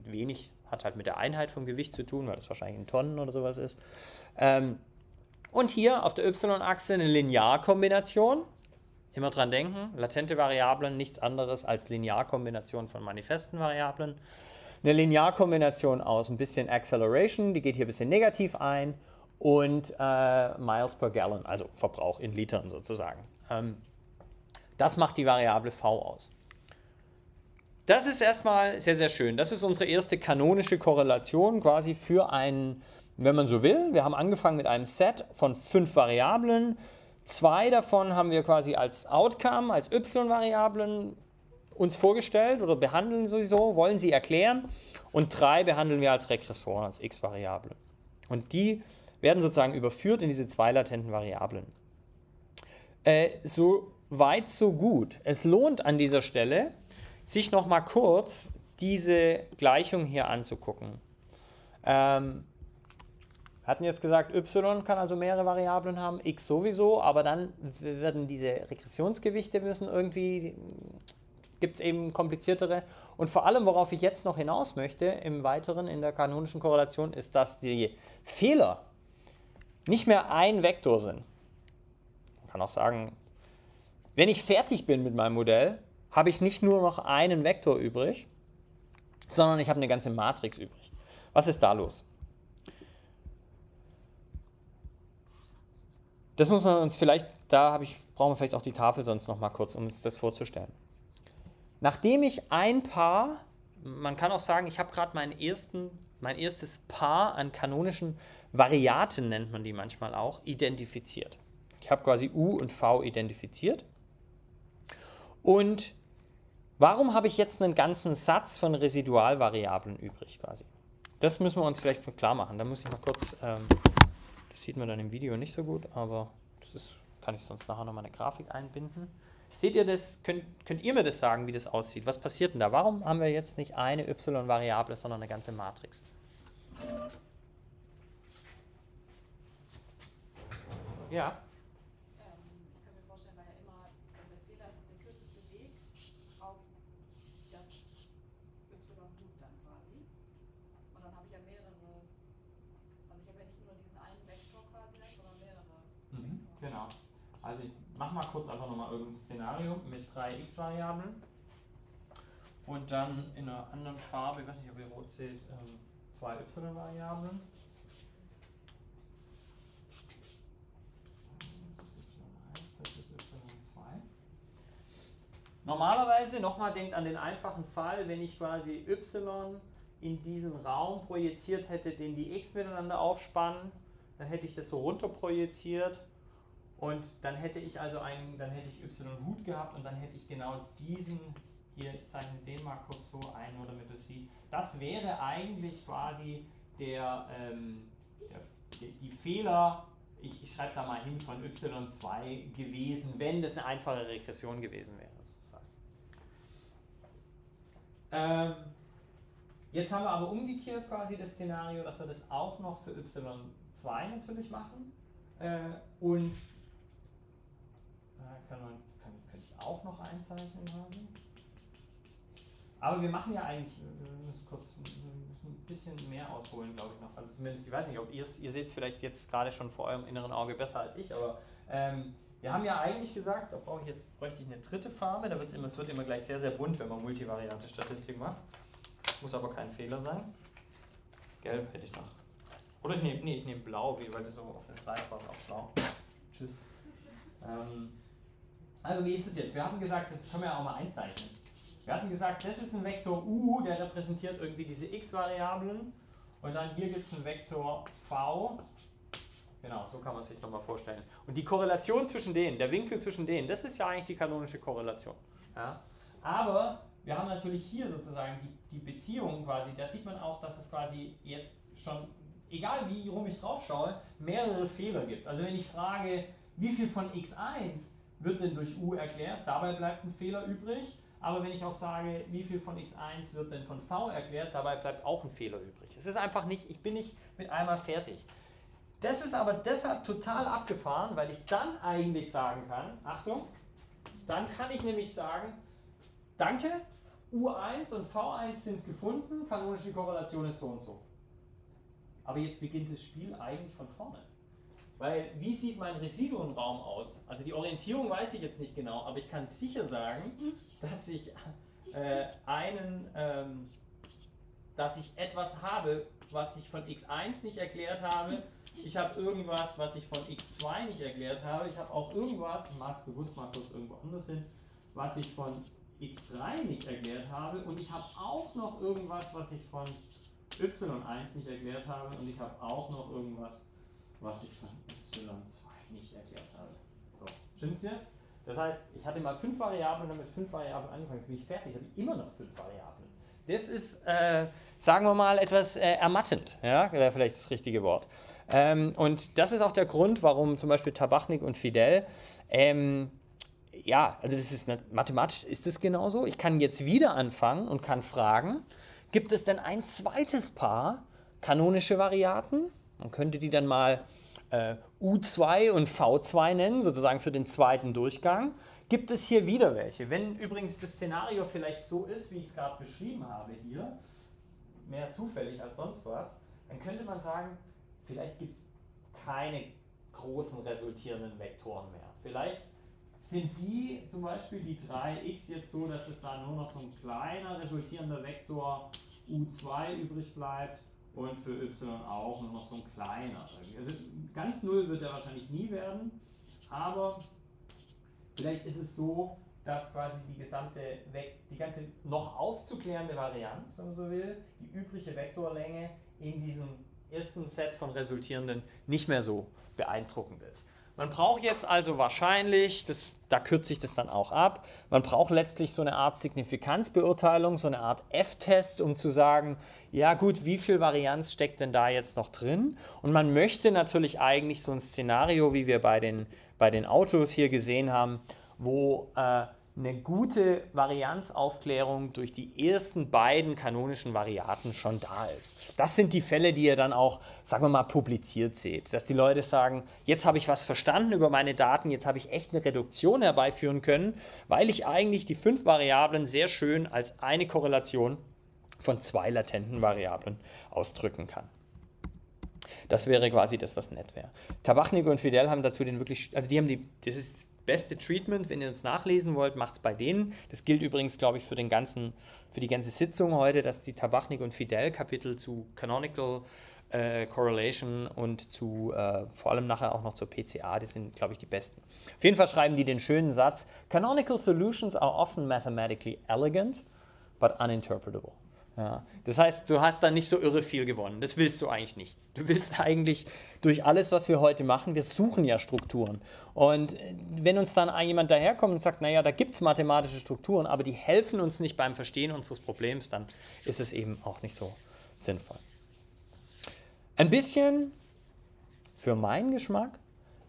wenig hat halt mit der Einheit vom Gewicht zu tun, weil das wahrscheinlich in Tonnen oder sowas ist. Ähm, und hier auf der y-Achse eine Linearkombination. Immer dran denken, latente Variablen nichts anderes als Linearkombination von manifesten Variablen. Eine Linearkombination aus ein bisschen Acceleration, die geht hier ein bisschen negativ ein, und äh, Miles per Gallon, also Verbrauch in Litern sozusagen. Ähm, das macht die Variable v aus. Das ist erstmal sehr, sehr schön. Das ist unsere erste kanonische Korrelation quasi für einen, wenn man so will. Wir haben angefangen mit einem Set von fünf Variablen. Zwei davon haben wir quasi als Outcome, als y-Variablen uns vorgestellt oder behandeln sowieso, wollen sie erklären. Und drei behandeln wir als Regressoren, als x-Variable. Und die werden sozusagen überführt in diese zwei latenten Variablen. Äh, so weit, so gut. Es lohnt an dieser Stelle, sich noch mal kurz diese Gleichung hier anzugucken. Ähm, wir hatten jetzt gesagt, y kann also mehrere Variablen haben, x sowieso, aber dann werden diese Regressionsgewichte müssen irgendwie, gibt es eben kompliziertere. Und vor allem, worauf ich jetzt noch hinaus möchte im Weiteren in der kanonischen Korrelation, ist, dass die Fehler nicht mehr ein Vektor sind. Man kann auch sagen, wenn ich fertig bin mit meinem Modell, habe ich nicht nur noch einen Vektor übrig, sondern ich habe eine ganze Matrix übrig. Was ist da los? Das muss man uns vielleicht, da habe ich, brauchen wir vielleicht auch die Tafel sonst noch mal kurz, um uns das vorzustellen. Nachdem ich ein Paar, man kann auch sagen, ich habe gerade meinen ersten, mein erstes Paar an kanonischen Variaten nennt man die manchmal auch, identifiziert. Ich habe quasi U und V identifiziert. Und Warum habe ich jetzt einen ganzen Satz von Residualvariablen übrig quasi? Das müssen wir uns vielleicht klar machen. Da muss ich mal kurz, ähm, das sieht man dann im Video nicht so gut, aber das ist, kann ich sonst nachher nochmal eine Grafik einbinden. Seht ihr das, könnt, könnt ihr mir das sagen, wie das aussieht? Was passiert denn da? Warum haben wir jetzt nicht eine y-Variable, sondern eine ganze Matrix? Ja. Mach mal kurz einfach nochmal irgendein Szenario mit drei x-Variablen. Und dann in einer anderen Farbe, ich weiß nicht, ob ihr rot seht, ähm, zwei y-Variablen. Normalerweise, nochmal denkt an den einfachen Fall, wenn ich quasi y in diesen Raum projiziert hätte, den die x miteinander aufspannen, dann hätte ich das so runter projiziert und dann hätte ich also einen, dann hätte ich y Hut gehabt und dann hätte ich genau diesen, hier, ich zeichne den mal kurz so ein, nur damit du siehst. Das wäre eigentlich quasi der, ähm, der die, die Fehler, ich, ich schreibe da mal hin, von y2 gewesen, wenn das eine einfache Regression gewesen wäre. Sozusagen. Ähm, jetzt haben wir aber umgekehrt quasi das Szenario, dass wir das auch noch für y2 natürlich machen. Äh, und kann man, kann, könnte ich auch noch einzeichnen quasi. Aber wir machen ja eigentlich, wir müssen kurz ein bisschen mehr ausholen, glaube ich noch. Also zumindest, ich weiß nicht, ob ihr seht es vielleicht jetzt gerade schon vor eurem inneren Auge besser als ich, aber ähm, wir haben ja eigentlich gesagt, da brauche ich jetzt, bräuchte ich eine dritte Farbe, da immer, es wird immer gleich sehr, sehr bunt, wenn man multivariante Statistik macht. Muss aber kein Fehler sein. Gelb hätte ich noch. Oder ich nehme nee, nehm blau, weil das so auf den Slides war auch blau. Tschüss. Ähm, also wie ist es jetzt? Wir hatten gesagt, das können wir ja auch mal einzeichnen. Wir hatten gesagt, das ist ein Vektor u, der repräsentiert irgendwie diese x-Variablen. Und dann hier gibt es einen Vektor v. Genau, so kann man es sich nochmal vorstellen. Und die Korrelation zwischen denen, der Winkel zwischen denen, das ist ja eigentlich die kanonische Korrelation. Ja? Aber wir haben natürlich hier sozusagen die, die Beziehung quasi, da sieht man auch, dass es quasi jetzt schon, egal wie rum ich drauf schaue, mehrere Fehler gibt. Also wenn ich frage, wie viel von x1 wird denn durch u erklärt, dabei bleibt ein Fehler übrig. Aber wenn ich auch sage, wie viel von x1 wird denn von v erklärt, dabei bleibt auch ein Fehler übrig. Es ist einfach nicht, ich bin nicht mit einmal fertig. Das ist aber deshalb total abgefahren, weil ich dann eigentlich sagen kann, Achtung, dann kann ich nämlich sagen, danke, U1 und V1 sind gefunden, kanonische Korrelation ist so und so. Aber jetzt beginnt das Spiel eigentlich von vorne. Weil wie sieht mein Residuenraum aus? Also die Orientierung weiß ich jetzt nicht genau, aber ich kann sicher sagen, dass ich äh, einen, ähm, dass ich etwas habe, was ich von x1 nicht erklärt habe. Ich habe irgendwas, was ich von x2 nicht erklärt habe. Ich habe auch irgendwas, es bewusst mal kurz irgendwo anders hin, was ich von x3 nicht erklärt habe. Und ich habe auch noch irgendwas, was ich von y1 nicht erklärt habe. Und ich habe auch noch irgendwas, was ich von y2 nicht erklärt habe. So, stimmt's jetzt? Das heißt, ich hatte mal fünf Variablen und mit fünf Variablen angefangen. Jetzt bin ich fertig, habe immer noch fünf Variablen. Das ist, äh, sagen wir mal, etwas äh, ermattend, ja, wäre vielleicht das richtige Wort. Ähm, und das ist auch der Grund, warum zum Beispiel Tabachnik und Fidel, ähm, ja, also das ist mathematisch ist es genauso. Ich kann jetzt wieder anfangen und kann fragen, gibt es denn ein zweites Paar kanonische Varianten? Man könnte die dann mal äh, U2 und V2 nennen, sozusagen für den zweiten Durchgang. Gibt es hier wieder welche? Wenn übrigens das Szenario vielleicht so ist, wie ich es gerade beschrieben habe hier, mehr zufällig als sonst was, dann könnte man sagen, vielleicht gibt es keine großen resultierenden Vektoren mehr. Vielleicht sind die zum Beispiel die 3x jetzt so, dass es da nur noch so ein kleiner resultierender Vektor u2 übrig bleibt und für y auch nur noch so ein kleiner. Also ganz null wird er wahrscheinlich nie werden, aber vielleicht ist es so, dass quasi die gesamte, die ganze noch aufzuklärende Varianz, wenn man so will, die übrige Vektorlänge in diesem ersten Set von resultierenden nicht mehr so beeindruckend ist. Man braucht jetzt also wahrscheinlich, das, da kürze ich das dann auch ab, man braucht letztlich so eine Art Signifikanzbeurteilung, so eine Art F-Test, um zu sagen, ja gut, wie viel Varianz steckt denn da jetzt noch drin? Und man möchte natürlich eigentlich so ein Szenario, wie wir bei den, bei den Autos hier gesehen haben, wo äh, eine gute Varianzaufklärung durch die ersten beiden kanonischen Varianten schon da ist. Das sind die Fälle, die ihr dann auch, sagen wir mal, publiziert seht. Dass die Leute sagen, jetzt habe ich was verstanden über meine Daten, jetzt habe ich echt eine Reduktion herbeiführen können, weil ich eigentlich die fünf Variablen sehr schön als eine Korrelation von zwei latenten Variablen ausdrücken kann. Das wäre quasi das, was nett wäre. Tabachnik und Fidel haben dazu den wirklich, also die haben die, das ist beste Treatment, wenn ihr uns nachlesen wollt, macht es bei denen. Das gilt übrigens, glaube ich, für, den ganzen, für die ganze Sitzung heute, dass die Tabachnik und Fidel Kapitel zu Canonical äh, Correlation und zu äh, vor allem nachher auch noch zur PCA, die sind, glaube ich, die besten. Auf jeden Fall schreiben die den schönen Satz: Canonical solutions are often mathematically elegant, but uninterpretable. Ja. Das heißt, du hast da nicht so irre viel gewonnen. Das willst du eigentlich nicht. Du willst eigentlich durch alles, was wir heute machen, wir suchen ja Strukturen. Und wenn uns dann jemand daherkommt und sagt, naja, da gibt es mathematische Strukturen, aber die helfen uns nicht beim Verstehen unseres Problems, dann ist es eben auch nicht so sinnvoll. Ein bisschen für meinen Geschmack,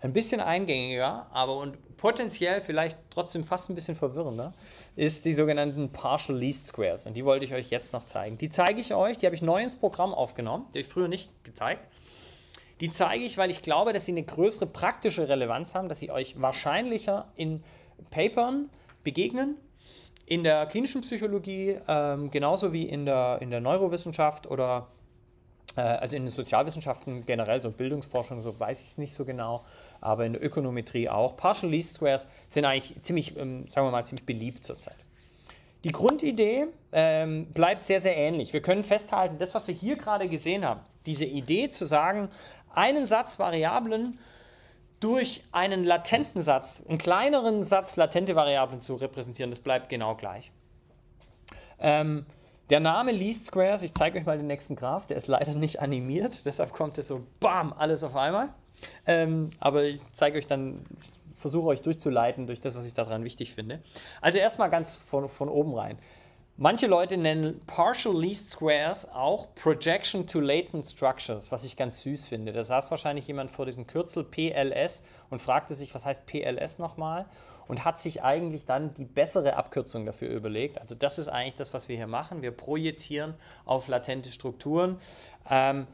ein bisschen eingängiger, aber und potenziell vielleicht trotzdem fast ein bisschen verwirrender, ist die sogenannten Partial Least Squares. Und die wollte ich euch jetzt noch zeigen. Die zeige ich euch, die habe ich neu ins Programm aufgenommen, die habe ich früher nicht gezeigt. Die zeige ich, weil ich glaube, dass sie eine größere praktische Relevanz haben, dass sie euch wahrscheinlicher in Papern begegnen, in der klinischen Psychologie, ähm, genauso wie in der, in der Neurowissenschaft oder also in den Sozialwissenschaften generell, so Bildungsforschung, so weiß ich es nicht so genau, aber in der Ökonometrie auch. Partial Least Squares sind eigentlich ziemlich, ähm, sagen wir mal, ziemlich beliebt zurzeit. Die Grundidee ähm, bleibt sehr, sehr ähnlich. Wir können festhalten, das, was wir hier gerade gesehen haben, diese Idee zu sagen, einen Satz Variablen durch einen latenten Satz, einen kleineren Satz latente Variablen zu repräsentieren, das bleibt genau gleich. Ähm, der Name Least Squares, ich zeige euch mal den nächsten Graph, der ist leider nicht animiert, deshalb kommt es so BAM, alles auf einmal. Ähm, aber ich zeige euch dann, ich versuche euch durchzuleiten durch das, was ich daran wichtig finde. Also erstmal ganz von, von oben rein. Manche Leute nennen Partial Least Squares auch Projection to Latent Structures, was ich ganz süß finde. Da saß wahrscheinlich jemand vor diesem Kürzel PLS und fragte sich, was heißt PLS nochmal? Und hat sich eigentlich dann die bessere Abkürzung dafür überlegt. Also das ist eigentlich das, was wir hier machen. Wir projizieren auf latente Strukturen. Ähm,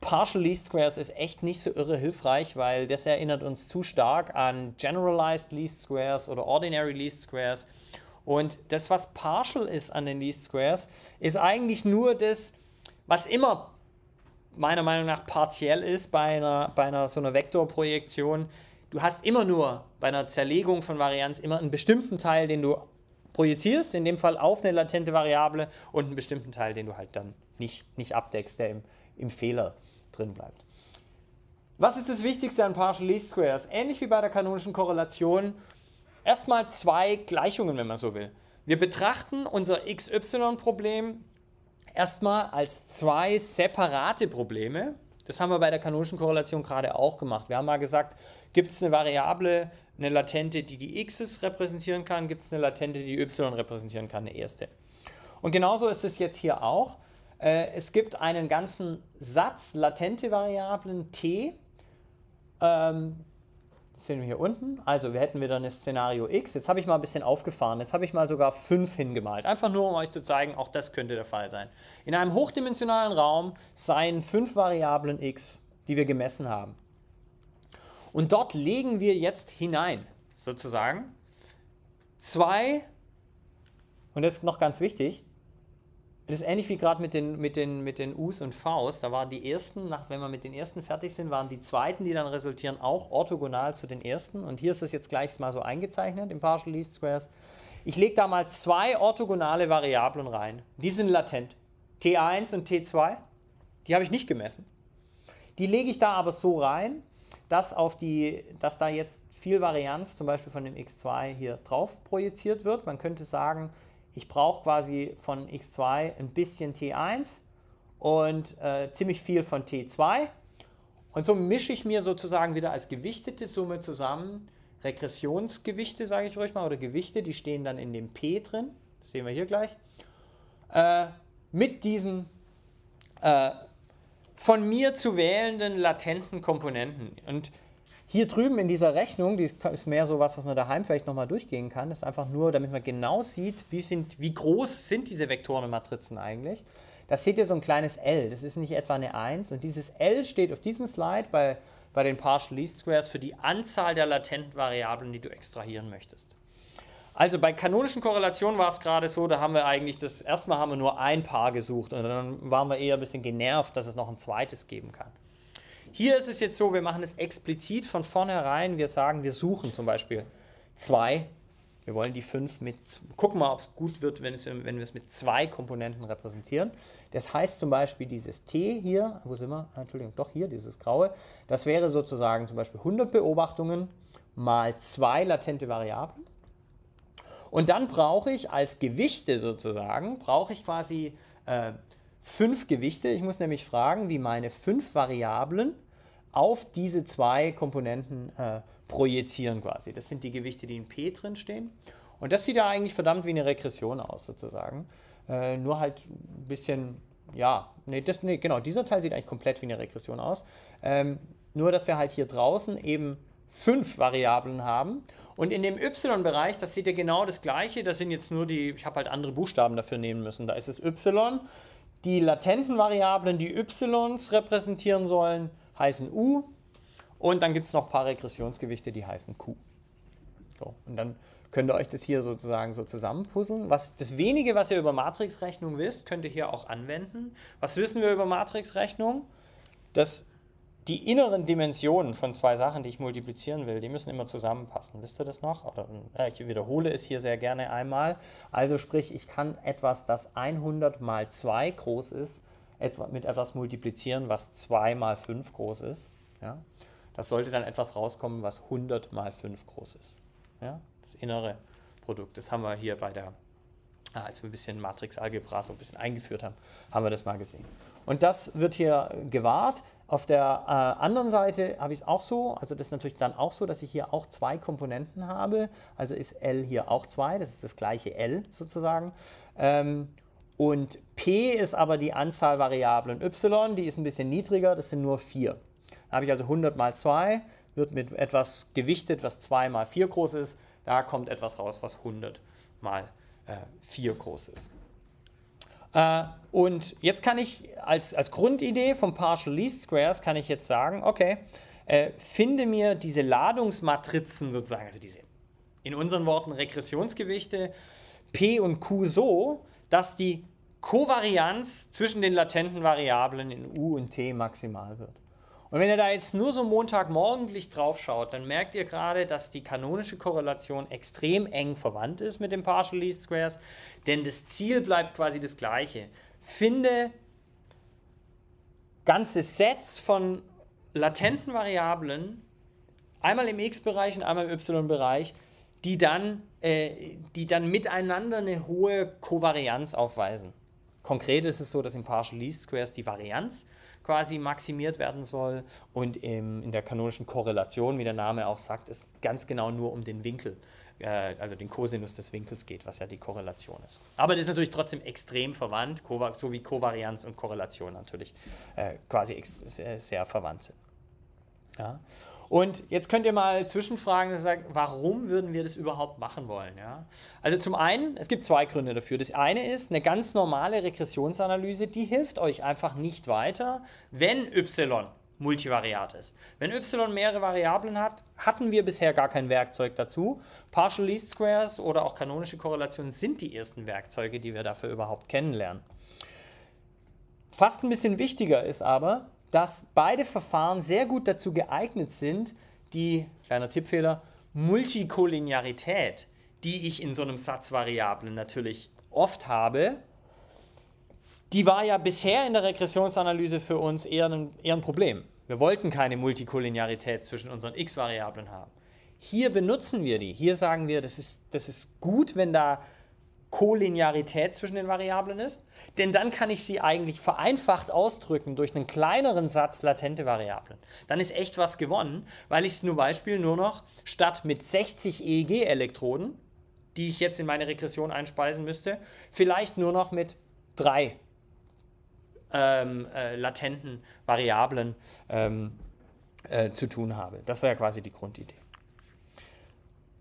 Partial Least Squares ist echt nicht so irre hilfreich, weil das erinnert uns zu stark an Generalized Least Squares oder Ordinary Least Squares. Und das, was partial ist an den Least Squares, ist eigentlich nur das, was immer meiner Meinung nach partiell ist bei einer, bei einer so einer Vektorprojektion. Du hast immer nur bei einer Zerlegung von Varianz immer einen bestimmten Teil, den du projizierst, in dem Fall auf eine latente Variable und einen bestimmten Teil, den du halt dann nicht, nicht abdeckst, der im, im Fehler drin bleibt. Was ist das Wichtigste an Partial Least Squares? Ähnlich wie bei der kanonischen Korrelation erstmal zwei Gleichungen, wenn man so will. Wir betrachten unser XY-Problem erstmal als zwei separate Probleme. Das haben wir bei der kanonischen Korrelation gerade auch gemacht. Wir haben mal gesagt, gibt es eine Variable, eine Latente, die die X's repräsentieren kann, gibt es eine Latente, die Y repräsentieren kann, eine erste. Und genauso ist es jetzt hier auch. Äh, es gibt einen ganzen Satz latente Variablen t, das sehen wir hier unten. Also wir hätten wieder ein Szenario X. Jetzt habe ich mal ein bisschen aufgefahren. Jetzt habe ich mal sogar 5 hingemalt. Einfach nur, um euch zu zeigen, auch das könnte der Fall sein. In einem hochdimensionalen Raum seien fünf Variablen X, die wir gemessen haben. Und dort legen wir jetzt hinein, sozusagen, zwei, und das ist noch ganz wichtig, das ist ähnlich wie gerade mit den, mit, den, mit den U's und V's. Da waren die ersten, nach, wenn wir mit den ersten fertig sind, waren die zweiten, die dann resultieren, auch orthogonal zu den ersten. Und hier ist das jetzt gleich mal so eingezeichnet im Partial Least Squares. Ich lege da mal zwei orthogonale Variablen rein. Die sind latent. T1 und T2. Die habe ich nicht gemessen. Die lege ich da aber so rein, dass, auf die, dass da jetzt viel Varianz zum Beispiel von dem x2 hier drauf projiziert wird. Man könnte sagen, ich brauche quasi von x2 ein bisschen t1 und äh, ziemlich viel von t2. Und so mische ich mir sozusagen wieder als gewichtete Summe zusammen Regressionsgewichte, sage ich ruhig mal, oder Gewichte, die stehen dann in dem P drin, das sehen wir hier gleich, äh, mit diesen äh, von mir zu wählenden latenten Komponenten. Und hier drüben in dieser Rechnung, die ist mehr so was, was man daheim vielleicht nochmal durchgehen kann, das ist einfach nur, damit man genau sieht, wie, sind, wie groß sind diese Vektoren und Matrizen eigentlich. Da seht ihr so ein kleines L, das ist nicht etwa eine 1 und dieses L steht auf diesem Slide bei, bei den Partial Least Squares für die Anzahl der latenten Variablen, die du extrahieren möchtest. Also bei kanonischen Korrelationen war es gerade so, da haben wir eigentlich das, erstmal haben wir nur ein Paar gesucht und dann waren wir eher ein bisschen genervt, dass es noch ein zweites geben kann. Hier ist es jetzt so, wir machen es explizit von vornherein. Wir sagen, wir suchen zum Beispiel zwei. Wir wollen die fünf mit, gucken mal, ob es gut wird, wenn, es, wenn wir es mit zwei Komponenten repräsentieren. Das heißt zum Beispiel dieses T hier, wo sind wir? Ah, Entschuldigung, doch hier, dieses graue. Das wäre sozusagen zum Beispiel 100 Beobachtungen mal zwei latente Variablen. Und dann brauche ich als Gewichte sozusagen, brauche ich quasi äh, fünf Gewichte. Ich muss nämlich fragen, wie meine fünf Variablen auf diese zwei Komponenten äh, projizieren quasi. Das sind die Gewichte, die in P drin stehen. Und das sieht ja eigentlich verdammt wie eine Regression aus sozusagen. Äh, nur halt ein bisschen, ja, nee, das, nee, genau, dieser Teil sieht eigentlich komplett wie eine Regression aus. Ähm, nur, dass wir halt hier draußen eben fünf Variablen haben. Und in dem y-Bereich, das seht ihr genau das gleiche, das sind jetzt nur die, ich habe halt andere Buchstaben dafür nehmen müssen. Da ist es y die latenten Variablen, die y's repräsentieren sollen, heißen u. Und dann gibt es noch ein paar Regressionsgewichte, die heißen q. So, und dann könnt ihr euch das hier sozusagen so zusammenpuzzeln. Was, das wenige, was ihr über Matrixrechnung wisst, könnt ihr hier auch anwenden. Was wissen wir über Matrixrechnung? Dass die inneren Dimensionen von zwei Sachen, die ich multiplizieren will, die müssen immer zusammenpassen. Wisst ihr das noch? Oder, äh, ich wiederhole es hier sehr gerne einmal. Also sprich, ich kann etwas, das 100 mal 2 groß ist, etwa, mit etwas multiplizieren, was 2 mal 5 groß ist. Ja? Das sollte dann etwas rauskommen, was 100 mal 5 groß ist. Ja? Das innere Produkt. Das haben wir hier bei der, ah, als wir ein bisschen Matrix-Algebra so ein bisschen eingeführt haben, haben wir das mal gesehen. Und das wird hier gewahrt. Auf der äh, anderen Seite habe ich es auch so, also das ist natürlich dann auch so, dass ich hier auch zwei Komponenten habe. Also ist L hier auch 2, das ist das gleiche L sozusagen. Ähm, und P ist aber die Anzahl Variablen y, die ist ein bisschen niedriger, das sind nur 4. Da habe ich also 100 mal 2, wird mit etwas gewichtet, was 2 mal 4 groß ist. Da kommt etwas raus, was 100 mal äh, 4 groß ist. Äh, und jetzt kann ich als, als Grundidee vom Partial Least Squares kann ich jetzt sagen, okay, äh, finde mir diese Ladungsmatrizen sozusagen, also diese in unseren Worten Regressionsgewichte P und Q so, dass die Kovarianz zwischen den latenten Variablen in U und T maximal wird. Und wenn ihr da jetzt nur so Montagmorgendlich drauf schaut, dann merkt ihr gerade, dass die kanonische Korrelation extrem eng verwandt ist mit den Partial Least Squares, denn das Ziel bleibt quasi das gleiche. Finde ganze Sets von latenten Variablen, einmal im x-Bereich und einmal im y-Bereich, die dann, äh, die dann miteinander eine hohe Kovarianz aufweisen. Konkret ist es so, dass in Partial Least Squares die Varianz quasi maximiert werden soll und im, in der kanonischen Korrelation, wie der Name auch sagt, es ganz genau nur um den Winkel, äh, also den Cosinus des Winkels geht, was ja die Korrelation ist. Aber das ist natürlich trotzdem extrem verwandt, so wie Kovarianz und Korrelation natürlich äh, quasi sehr verwandt sind. Ja. Und jetzt könnt ihr mal zwischenfragen, sagen, warum würden wir das überhaupt machen wollen? Ja? Also zum einen, es gibt zwei Gründe dafür. Das eine ist, eine ganz normale Regressionsanalyse, die hilft euch einfach nicht weiter, wenn y multivariat ist. Wenn y mehrere Variablen hat, hatten wir bisher gar kein Werkzeug dazu. Partial Least Squares oder auch kanonische Korrelationen sind die ersten Werkzeuge, die wir dafür überhaupt kennenlernen. Fast ein bisschen wichtiger ist aber, dass beide Verfahren sehr gut dazu geeignet sind, die, kleiner Tippfehler, Multikollinearität, die ich in so einem Satzvariablen natürlich oft habe, die war ja bisher in der Regressionsanalyse für uns eher ein, eher ein Problem. Wir wollten keine Multikollinearität zwischen unseren x-Variablen haben. Hier benutzen wir die. Hier sagen wir, das ist, das ist gut, wenn da Kollinearität zwischen den Variablen ist, denn dann kann ich sie eigentlich vereinfacht ausdrücken durch einen kleineren Satz latente Variablen. Dann ist echt was gewonnen, weil ich zum Beispiel nur noch statt mit 60 EEG-Elektroden, die ich jetzt in meine Regression einspeisen müsste, vielleicht nur noch mit drei ähm, äh, latenten Variablen ähm, äh, zu tun habe. Das wäre quasi die Grundidee.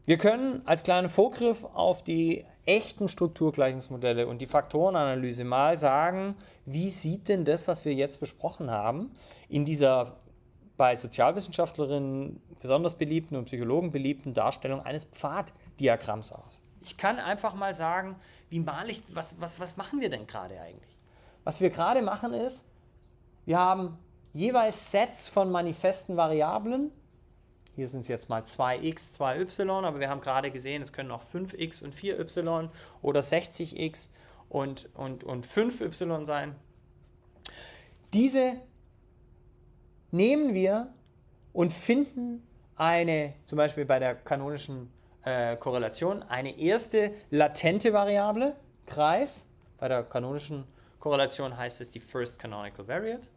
Wir können als kleinen Vorgriff auf die echten Strukturgleichungsmodelle und die Faktorenanalyse mal sagen, wie sieht denn das, was wir jetzt besprochen haben, in dieser bei Sozialwissenschaftlerinnen besonders beliebten und Psychologen beliebten Darstellung eines Pfaddiagramms aus. Ich kann einfach mal sagen, wie male ich, was, was, was machen wir denn gerade eigentlich? Was wir gerade machen ist, wir haben jeweils Sets von manifesten Variablen, hier sind es jetzt mal 2x, 2y, aber wir haben gerade gesehen, es können auch 5x und 4y oder 60x und, und, und 5y sein. Diese nehmen wir und finden eine, zum Beispiel bei der kanonischen äh, Korrelation, eine erste latente Variable, Kreis. Bei der kanonischen Korrelation heißt es die First Canonical Variate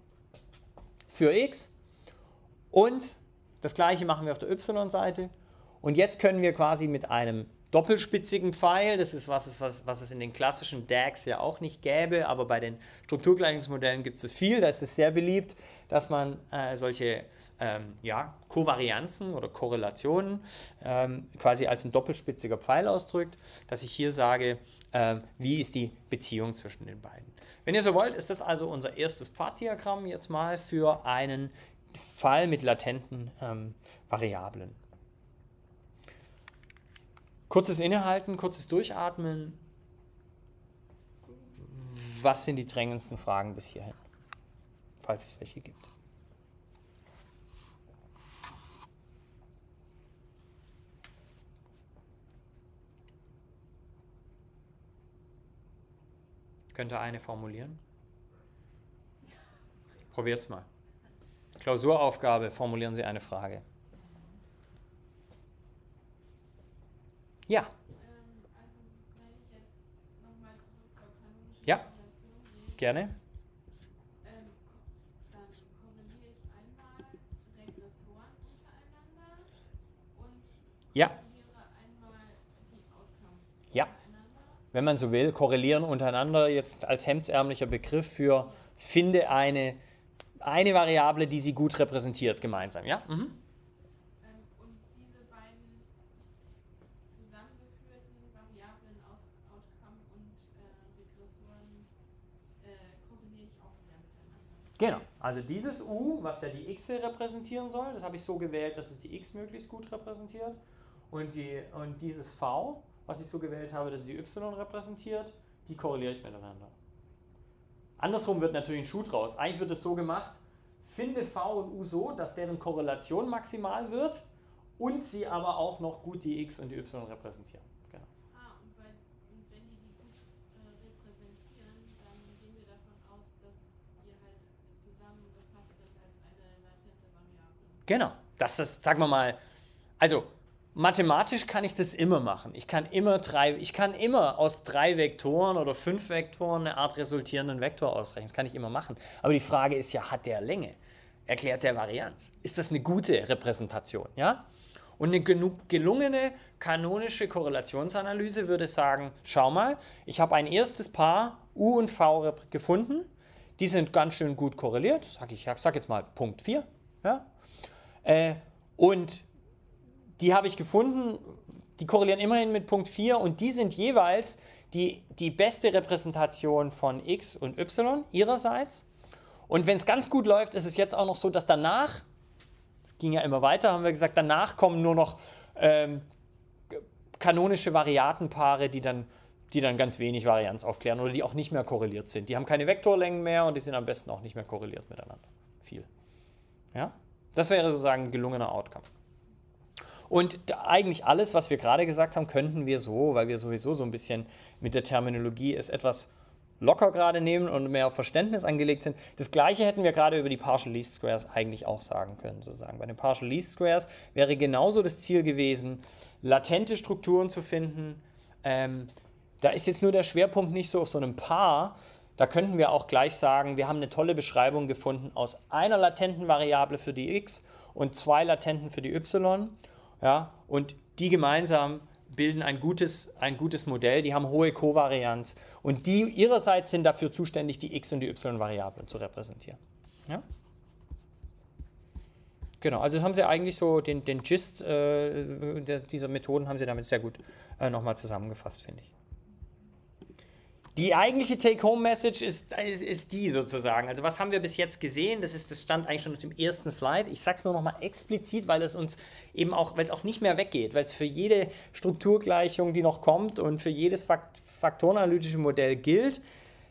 für x. Und das gleiche machen wir auf der y-Seite. Und jetzt können wir quasi mit einem doppelspitzigen Pfeil, das ist was, was, was es in den klassischen DAGs ja auch nicht gäbe, aber bei den Strukturgleichungsmodellen gibt es viel, da ist es sehr beliebt, dass man äh, solche ähm, ja, Kovarianzen oder Korrelationen ähm, quasi als ein doppelspitziger Pfeil ausdrückt, dass ich hier sage, ähm, wie ist die Beziehung zwischen den beiden. Wenn ihr so wollt, ist das also unser erstes Pfaddiagramm jetzt mal für einen Fall mit latenten ähm, Variablen. Kurzes Innehalten, kurzes Durchatmen. Was sind die drängendsten Fragen bis hierhin? Falls es welche gibt. Könnte eine formulieren? Probiert's mal. Klausuraufgabe, formulieren Sie eine Frage. Ja. Ähm, also Ja. Gerne. ähm, ko- dann korreliere ich einmal Regressoren untereinander und Ja. korreliere einmal die Outcomes Ja. Wenn man so will, korrelieren untereinander jetzt als hemdsärmlicher Begriff für finde eine, eine Variable, die sie gut repräsentiert gemeinsam. Ja? Mhm. Genau. Also dieses U, was ja die x repräsentieren soll, das habe ich so gewählt, dass es die x möglichst gut repräsentiert. Und, die, und dieses V, was ich so gewählt habe, dass es die y repräsentiert, die korreliere ich miteinander. Andersrum wird natürlich ein Schuh draus. Eigentlich wird es so gemacht, finde V und U so, dass deren Korrelation maximal wird und sie aber auch noch gut die x und die y repräsentieren. Genau. Ah, und, weil, und wenn die die gut äh, repräsentieren, dann gehen wir davon aus, dass die halt zusammengefasst sind als eine latente Variable. Genau. Dass das, sagen wir mal, also mathematisch kann ich das immer machen. Ich kann immer drei, ich kann immer aus drei Vektoren oder fünf Vektoren eine Art resultierenden Vektor ausrechnen. Das kann ich immer machen. Aber die Frage ist ja, hat der Länge? Erklärt der Varianz? Ist das eine gute Repräsentation? Ja? Und eine genug gelungene kanonische Korrelationsanalyse würde sagen, schau mal, ich habe ein erstes Paar U und V gefunden. Die sind ganz schön gut korreliert. Sag ich sag jetzt mal Punkt 4. Ja? Äh, und die habe ich gefunden, die korrelieren immerhin mit Punkt 4 und die sind jeweils die, die beste Repräsentation von x und y ihrerseits. Und wenn es ganz gut läuft, ist es jetzt auch noch so, dass danach, es ging ja immer weiter, haben wir gesagt, danach kommen nur noch ähm, kanonische Variatenpaare, die dann, die dann ganz wenig Varianz aufklären oder die auch nicht mehr korreliert sind. Die haben keine Vektorlängen mehr und die sind am besten auch nicht mehr korreliert miteinander. Viel. Ja? Das wäre sozusagen ein gelungener Outcome. Und eigentlich alles, was wir gerade gesagt haben, könnten wir so, weil wir sowieso so ein bisschen mit der Terminologie es etwas locker gerade nehmen und mehr auf Verständnis angelegt sind. Das gleiche hätten wir gerade über die Partial Least Squares eigentlich auch sagen können, sozusagen. Bei den Partial Least Squares wäre genauso das Ziel gewesen, latente Strukturen zu finden. Ähm, da ist jetzt nur der Schwerpunkt nicht so auf so einem Paar. Da könnten wir auch gleich sagen, wir haben eine tolle Beschreibung gefunden aus einer latenten Variable für die x und zwei latenten für die y. Ja, und die gemeinsam bilden ein gutes, ein gutes Modell, die haben hohe Kovarianz und die ihrerseits sind dafür zuständig, die x- und die y-Variablen zu repräsentieren. Ja? Genau, also haben sie eigentlich so, den, den Gist äh, dieser Methoden haben sie damit sehr gut äh, nochmal zusammengefasst, finde ich. Die eigentliche Take-Home-Message ist, ist, ist die sozusagen. Also was haben wir bis jetzt gesehen? Das, ist, das stand eigentlich schon auf dem ersten Slide. Ich sage es nur noch mal explizit, weil es uns eben auch, weil es auch nicht mehr weggeht, weil es für jede Strukturgleichung, die noch kommt und für jedes Fakt faktorenanalytische Modell gilt.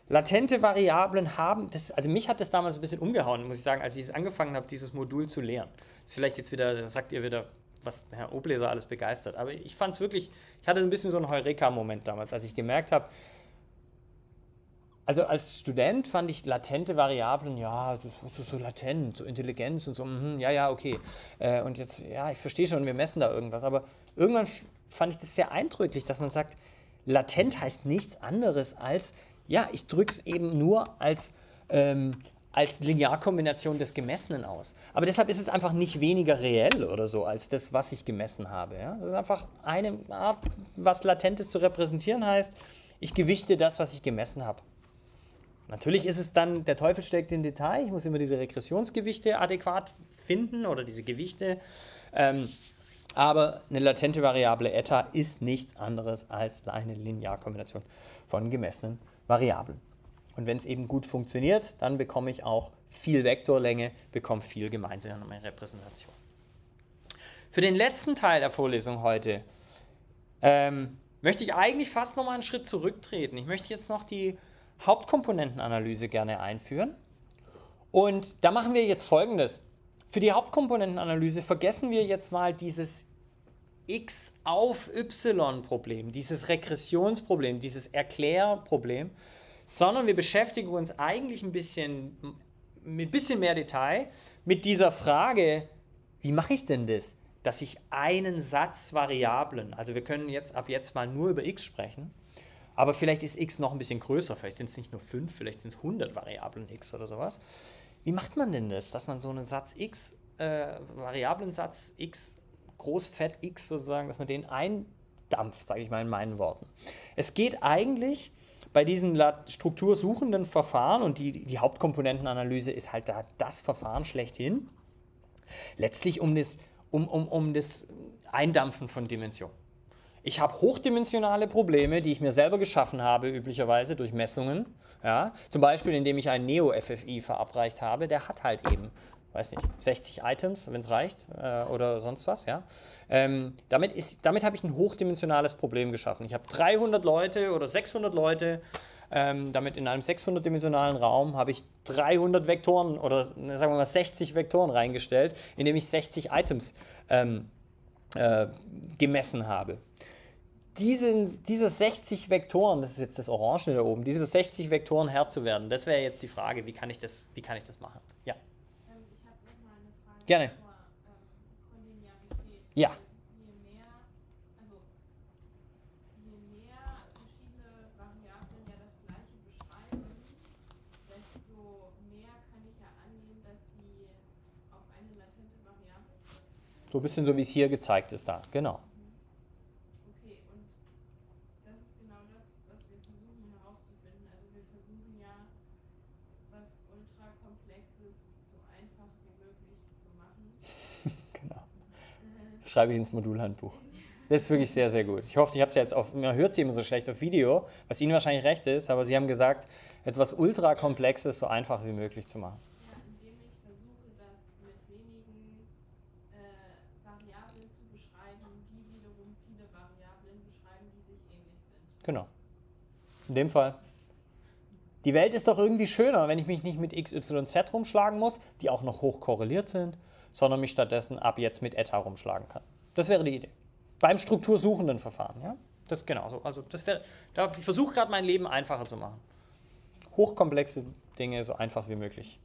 Latente Variablen haben, das, also mich hat das damals ein bisschen umgehauen, muss ich sagen, als ich es angefangen habe, dieses Modul zu lernen. Das ist vielleicht jetzt wieder, sagt ihr wieder, was Herr Obleser alles begeistert. Aber ich fand es wirklich, ich hatte ein bisschen so einen Heureka-Moment damals, als ich gemerkt habe, also als Student fand ich latente Variablen, ja, ist so latent, so Intelligenz und so, mhm, ja, ja, okay. Äh, und jetzt, ja, ich verstehe schon, wir messen da irgendwas, aber irgendwann fand ich das sehr eindrücklich, dass man sagt, latent heißt nichts anderes als, ja, ich drücke es eben nur als, ähm, als Linearkombination des Gemessenen aus. Aber deshalb ist es einfach nicht weniger reell oder so als das, was ich gemessen habe. Ja? Das ist einfach eine Art, was Latentes zu repräsentieren heißt, ich gewichte das, was ich gemessen habe. Natürlich ist es dann, der Teufel steckt im Detail. Ich muss immer diese Regressionsgewichte adäquat finden oder diese Gewichte. Ähm, aber eine latente Variable eta ist nichts anderes als eine Linearkombination von gemessenen Variablen. Und wenn es eben gut funktioniert, dann bekomme ich auch viel Vektorlänge, bekomme viel gemeinsame Repräsentation. Für den letzten Teil der Vorlesung heute ähm, möchte ich eigentlich fast noch mal einen Schritt zurücktreten. Ich möchte jetzt noch die Hauptkomponentenanalyse gerne einführen. Und da machen wir jetzt folgendes. Für die Hauptkomponentenanalyse vergessen wir jetzt mal dieses x auf y Problem, dieses Regressionsproblem, dieses Erklärproblem, sondern wir beschäftigen uns eigentlich ein bisschen mit ein bisschen mehr Detail mit dieser Frage, wie mache ich denn das, dass ich einen Satz Variablen, also wir können jetzt ab jetzt mal nur über x sprechen, aber vielleicht ist x noch ein bisschen größer, vielleicht sind es nicht nur 5, vielleicht sind es 100 Variablen x oder sowas. Wie macht man denn das, dass man so einen Satz x, äh, Variablensatz x, groß, fett x sozusagen, dass man den eindampft, sage ich mal in meinen Worten. Es geht eigentlich bei diesen struktursuchenden Verfahren und die, die Hauptkomponentenanalyse ist halt da das Verfahren schlechthin, letztlich um das, um, um, um das Eindampfen von Dimensionen. Ich habe hochdimensionale Probleme, die ich mir selber geschaffen habe, üblicherweise durch Messungen. Ja? Zum Beispiel, indem ich einen Neo-FFI verabreicht habe, der hat halt eben, weiß nicht, 60 Items, wenn es reicht, äh, oder sonst was. Ja? Ähm, damit damit habe ich ein hochdimensionales Problem geschaffen. Ich habe 300 Leute oder 600 Leute, ähm, damit in einem 600-dimensionalen Raum habe ich 300 Vektoren oder sagen wir mal 60 Vektoren reingestellt, indem ich 60 Items ähm, äh, gemessen habe. Diesen, diese 60 Vektoren, das ist jetzt das Orange da oben, diese 60 Vektoren Herr zu werden, das wäre jetzt die Frage, wie kann ich das, wie kann ich das machen? Ja. Ähm, ich habe noch mal eine Frage Gerne. zur ähm. Ja. Je mehr, also je mehr verschiedene Variablen ja das gleiche beschreiben, desto mehr kann ich ja annehmen, dass die auf eine latente Variable zurückzuführen. So ein bisschen so, wie es hier gezeigt ist da. Genau. Okay, und das ist genau das, was wir versuchen herauszufinden. Also wir versuchen ja, was ultrakomplexes so einfach wie möglich zu machen. genau. Das schreibe ich ins Modulhandbuch. Das ist wirklich sehr, sehr gut. Ich hoffe, ich habe es jetzt auf, man hört sie immer so schlecht auf Video, was Ihnen wahrscheinlich recht ist, aber Sie haben gesagt, etwas ultrakomplexes so einfach wie möglich zu machen. Ja, indem ich versuche, das mit wenigen äh, Variablen zu beschreiben, die wiederum viele Variablen beschreiben, die sich ähnlich sind. Genau. In dem Fall. Die Welt ist doch irgendwie schöner, wenn ich mich nicht mit X, Y, Z rumschlagen muss, die auch noch hoch korreliert sind, sondern mich stattdessen ab jetzt mit Eta rumschlagen kann. Das wäre die Idee. Beim struktursuchenden Verfahren, ja? Das genauso. Also das wäre, da, ich versuche gerade mein Leben einfacher zu machen. Hochkomplexe Dinge so einfach wie möglich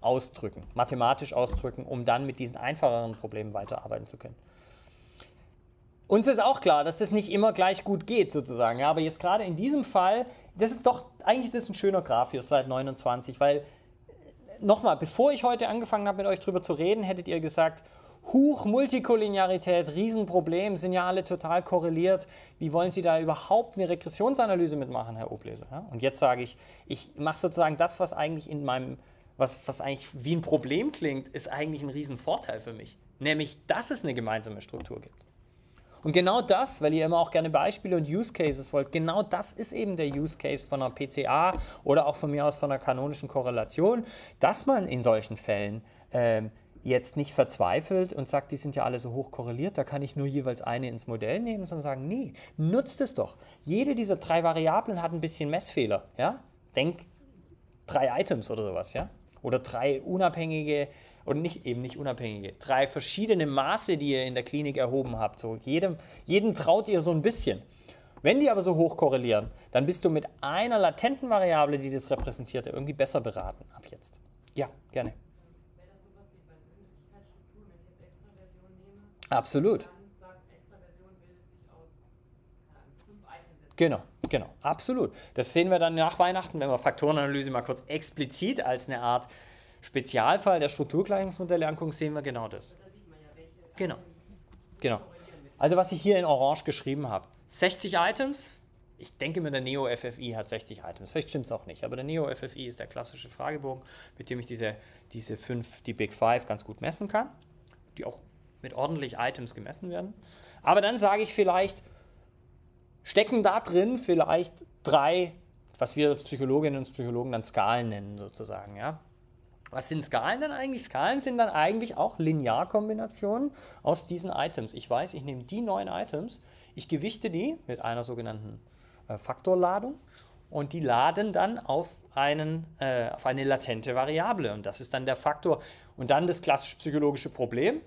ausdrücken, mathematisch ausdrücken, um dann mit diesen einfacheren Problemen weiterarbeiten zu können. Uns ist auch klar, dass das nicht immer gleich gut geht, sozusagen. Ja, aber jetzt gerade in diesem Fall, das ist doch, eigentlich ist das ein schöner Graph hier, Slide 29, weil, äh, nochmal, bevor ich heute angefangen habe, mit euch drüber zu reden, hättet ihr gesagt, Huch, Multikollinearität, Riesenproblem, sind ja alle total korreliert. Wie wollen Sie da überhaupt eine Regressionsanalyse mitmachen, Herr Obleser? Ja? Und jetzt sage ich, ich mache sozusagen das, was eigentlich in meinem, was, was eigentlich wie ein Problem klingt, ist eigentlich ein Riesenvorteil für mich. Nämlich, dass es eine gemeinsame Struktur gibt. Und genau das, weil ihr immer auch gerne Beispiele und Use Cases wollt, genau das ist eben der Use Case von einer PCA oder auch von mir aus von einer kanonischen Korrelation, dass man in solchen Fällen ähm, jetzt nicht verzweifelt und sagt, die sind ja alle so hoch korreliert, da kann ich nur jeweils eine ins Modell nehmen, sondern sagen, nee, nutzt es doch. Jede dieser drei Variablen hat ein bisschen Messfehler. Ja? Denk drei Items oder sowas, ja? Oder drei unabhängige, und nicht eben nicht unabhängige, drei verschiedene Maße, die ihr in der Klinik erhoben habt. So jedem, jedem traut ihr so ein bisschen. Wenn die aber so hoch korrelieren, dann bist du mit einer latenten Variable, die das repräsentiert, irgendwie besser beraten ab jetzt. Ja, gerne. Absolut. Genau, genau, absolut. Das sehen wir dann nach Weihnachten, wenn wir Faktorenanalyse mal kurz explizit als eine Art Spezialfall der Strukturgleichungsmodelle angucken, sehen wir genau das. Genau. Genau. Also was ich hier in Orange geschrieben habe. 60 Items. Ich denke mir, der Neo FFI hat 60 Items. Vielleicht stimmt es auch nicht, aber der Neo FFI ist der klassische Fragebogen, mit dem ich diese, diese fünf, die Big Five, ganz gut messen kann, die auch mit ordentlich Items gemessen werden. Aber dann sage ich vielleicht, stecken da drin vielleicht drei, was wir als Psychologinnen und Psychologen dann Skalen nennen, sozusagen. Ja? Was sind Skalen dann eigentlich? Skalen sind dann eigentlich auch Linearkombinationen aus diesen Items. Ich weiß, ich nehme die neun Items, ich gewichte die mit einer sogenannten äh, Faktorladung und die laden dann auf, einen, äh, auf eine latente Variable und das ist dann der Faktor. Und dann das klassisch psychologische Problem.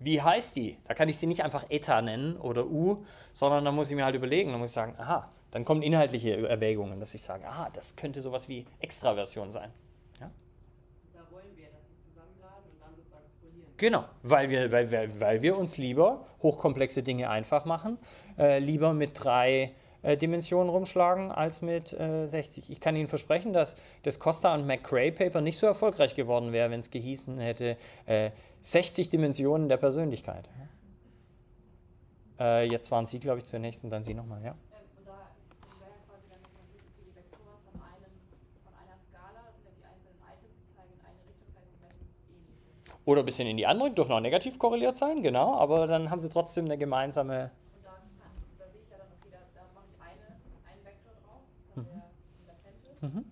Wie heißt die? Da kann ich sie nicht einfach eta nennen oder u, sondern da muss ich mir halt überlegen, da muss ich sagen, aha, dann kommen inhaltliche Erwägungen, dass ich sage, aha, das könnte sowas wie Extraversion sein. Genau, weil wir, weil, weil, weil wir uns lieber hochkomplexe Dinge einfach machen, äh, lieber mit drei äh, Dimensionen rumschlagen als mit äh, 60. Ich kann Ihnen versprechen, dass das Costa und McCrae Paper nicht so erfolgreich geworden wäre, wenn es gehießen hätte, äh, 60 Dimensionen der Persönlichkeit. Äh, jetzt waren Sie, glaube ich, zunächst und dann Sie nochmal, ja? Ähm, und da ist- wäre ja quasi dann, dass man sieht, okay, die Vektoren von, einem, von einer Skala, das sind ja die einzelnen Items, die zeigen in eine Richtung, das heißt, die messen es ähnlich. Oder ein bisschen in die andere, dürfen auch negativ korreliert sein, genau, aber dann haben Sie trotzdem eine gemeinsame. Und da, kann, da sehe ich ja dann, okay, da, da mache ich eine, einen Vektor draus, das ist dann der latente.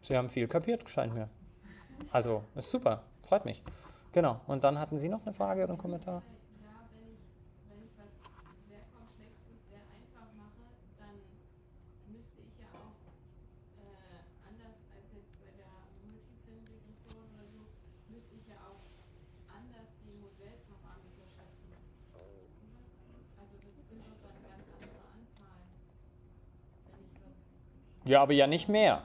Sie haben viel kapiert, scheint mir. Also, ist super, freut mich. Genau, und dann hatten Sie noch eine Frage oder einen Kommentar? Ja, wenn ich, wenn ich was sehr Komplexes sehr einfach mache, dann müsste ich ja auch äh, anders als jetzt bei der multiplen Regression oder so, müsste ich ja auch anders die Modellparameter schätzen. Oder? Also das sind doch dann eine ganz andere Anzahl. Wenn ich was. Ja, aber ja nicht mehr.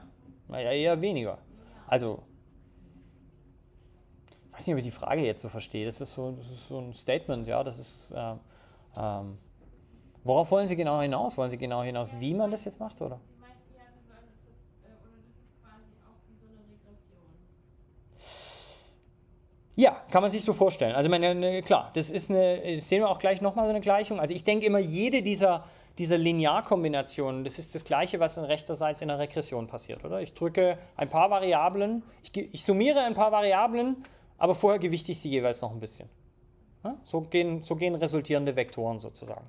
Naja, eher weniger. Also, ich weiß nicht, ob ich die Frage jetzt so verstehe. Das ist so, das ist so ein Statement, ja. Das ist. Äh, ähm, worauf wollen Sie genau hinaus? Wollen Sie genau hinaus, wie man das jetzt macht, oder? Ja, wir sollen es das, äh, oder das ist quasi auch wie so eine Regression. Ja, kann man sich so vorstellen. Also meine, ne, klar, das ist eine, das sehen wir auch gleich nochmal so eine Gleichung. Also ich denke immer, jede dieser, dieser Linearkombinationen, das ist das Gleiche, was in rechterseits in der Regression passiert, oder? Ich drücke ein paar Variablen, ich, ich summiere ein paar Variablen, aber vorher gewichte ich sie jeweils noch ein bisschen. Ja? So, gehen, so gehen resultierende Vektoren sozusagen.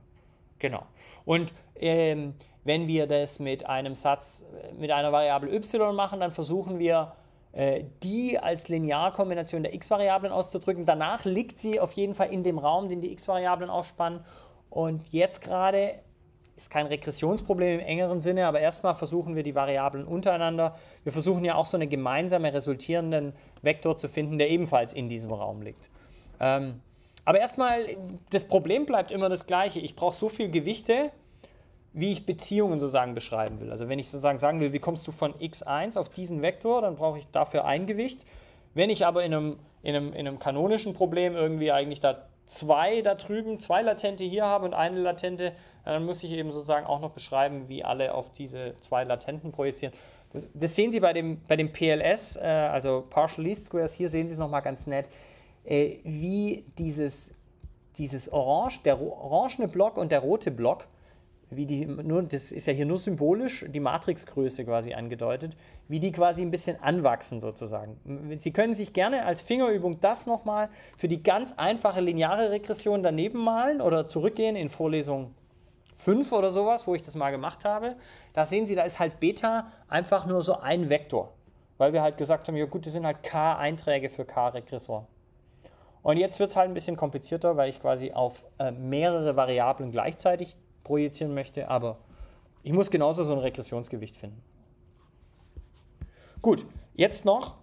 Genau. Und ähm, wenn wir das mit einem Satz, äh, mit einer Variable y machen, dann versuchen wir, äh, die als Linearkombination der x-Variablen auszudrücken. Danach liegt sie auf jeden Fall in dem Raum, den die x-Variablen aufspannen. Und jetzt gerade ist kein Regressionsproblem im engeren Sinne, aber erstmal versuchen wir die Variablen untereinander. Wir versuchen ja auch so einen gemeinsamen resultierenden Vektor zu finden, der ebenfalls in diesem Raum liegt. Ähm, aber erstmal, das Problem bleibt immer das gleiche. Ich brauche so viel Gewichte, wie ich Beziehungen sozusagen beschreiben will. Also wenn ich sozusagen sagen will, wie kommst du von x1 auf diesen Vektor, dann brauche ich dafür ein Gewicht. Wenn ich aber in einem, in einem, in einem kanonischen Problem irgendwie eigentlich da zwei da drüben, zwei Latente hier habe und eine Latente, dann muss ich eben sozusagen auch noch beschreiben, wie alle auf diese zwei Latenten projizieren. Das, sehen Sie bei dem, bei dem PLS, äh, also Partial Least Squares, hier sehen Sie es nochmal ganz nett, äh, wie dieses, dieses Orange, der orangene Block und der rote Block, wie die, nur, das ist ja hier nur symbolisch, die Matrixgröße quasi angedeutet, wie die quasi ein bisschen anwachsen sozusagen. Sie können sich gerne als Fingerübung das nochmal für die ganz einfache lineare Regression daneben malen oder zurückgehen in Vorlesung 5 oder sowas, wo ich das mal gemacht habe. Da sehen Sie, da ist halt Beta einfach nur so ein Vektor, weil wir halt gesagt haben, ja gut, das sind halt K-Einträge für K-Regressoren. Und jetzt wird es halt ein bisschen komplizierter, weil ich quasi auf äh, mehrere Variablen gleichzeitig projizieren möchte, aber ich muss genauso so ein Regressionsgewicht finden. Gut, jetzt noch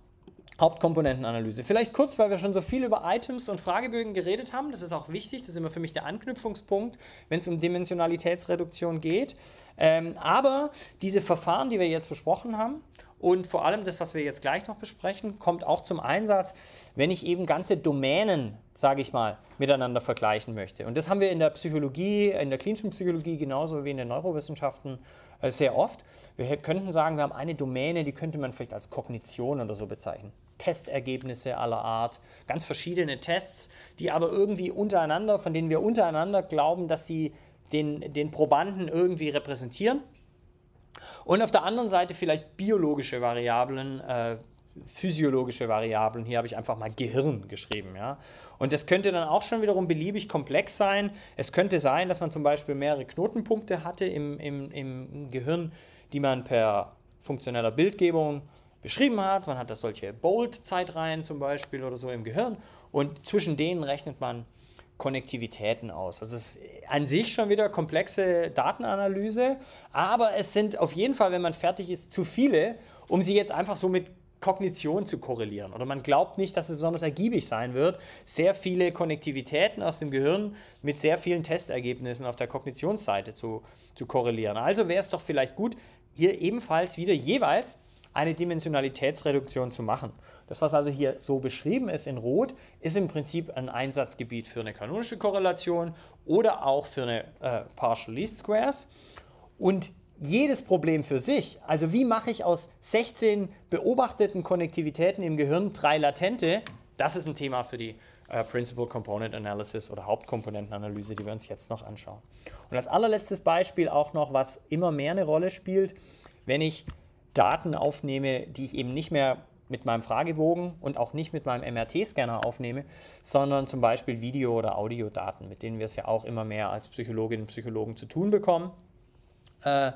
Hauptkomponentenanalyse. Vielleicht kurz, weil wir schon so viel über Items und Fragebögen geredet haben. Das ist auch wichtig, das ist immer für mich der Anknüpfungspunkt, wenn es um Dimensionalitätsreduktion geht. Ähm, aber diese Verfahren, die wir jetzt besprochen haben, und vor allem das, was wir jetzt gleich noch besprechen, kommt auch zum Einsatz, wenn ich eben ganze Domänen, sage ich mal, miteinander vergleichen möchte. Und das haben wir in der Psychologie, in der klinischen Psychologie genauso wie in den Neurowissenschaften äh, sehr oft. Wir könnten sagen, wir haben eine Domäne, die könnte man vielleicht als Kognition oder so bezeichnen. Testergebnisse aller Art, ganz verschiedene Tests, die aber irgendwie untereinander, von denen wir untereinander glauben, dass sie den, den Probanden irgendwie repräsentieren. Und auf der anderen Seite vielleicht biologische Variablen, äh, physiologische Variablen. Hier habe ich einfach mal Gehirn geschrieben. Ja? Und das könnte dann auch schon wiederum beliebig komplex sein. Es könnte sein, dass man zum Beispiel mehrere Knotenpunkte hatte im, im, im Gehirn, die man per funktioneller Bildgebung beschrieben hat. Man hat da solche Bold-Zeitreihen zum Beispiel oder so im Gehirn. Und zwischen denen rechnet man Konnektivitäten aus. Also es ist an sich schon wieder komplexe Datenanalyse, aber es sind auf jeden Fall, wenn man fertig ist, zu viele, um sie jetzt einfach so mit Kognition zu korrelieren. Oder man glaubt nicht, dass es besonders ergiebig sein wird, sehr viele Konnektivitäten aus dem Gehirn mit sehr vielen Testergebnissen auf der Kognitionsseite zu, zu korrelieren. Also wäre es doch vielleicht gut, hier ebenfalls wieder jeweils eine Dimensionalitätsreduktion zu machen. Das, was also hier so beschrieben ist in Rot, ist im Prinzip ein Einsatzgebiet für eine kanonische Korrelation oder auch für eine äh, Partial Least Squares. Und jedes Problem für sich, also wie mache ich aus 16 beobachteten Konnektivitäten im Gehirn drei latente, das ist ein Thema für die äh, Principal Component Analysis oder Hauptkomponentenanalyse, die wir uns jetzt noch anschauen. Und als allerletztes Beispiel auch noch, was immer mehr eine Rolle spielt, wenn ich Daten aufnehme, die ich eben nicht mehr mit meinem Fragebogen und auch nicht mit meinem MRT-Scanner aufnehme, sondern zum Beispiel Video- oder Audiodaten, mit denen wir es ja auch immer mehr als Psychologinnen und Psychologen zu tun bekommen. Äh,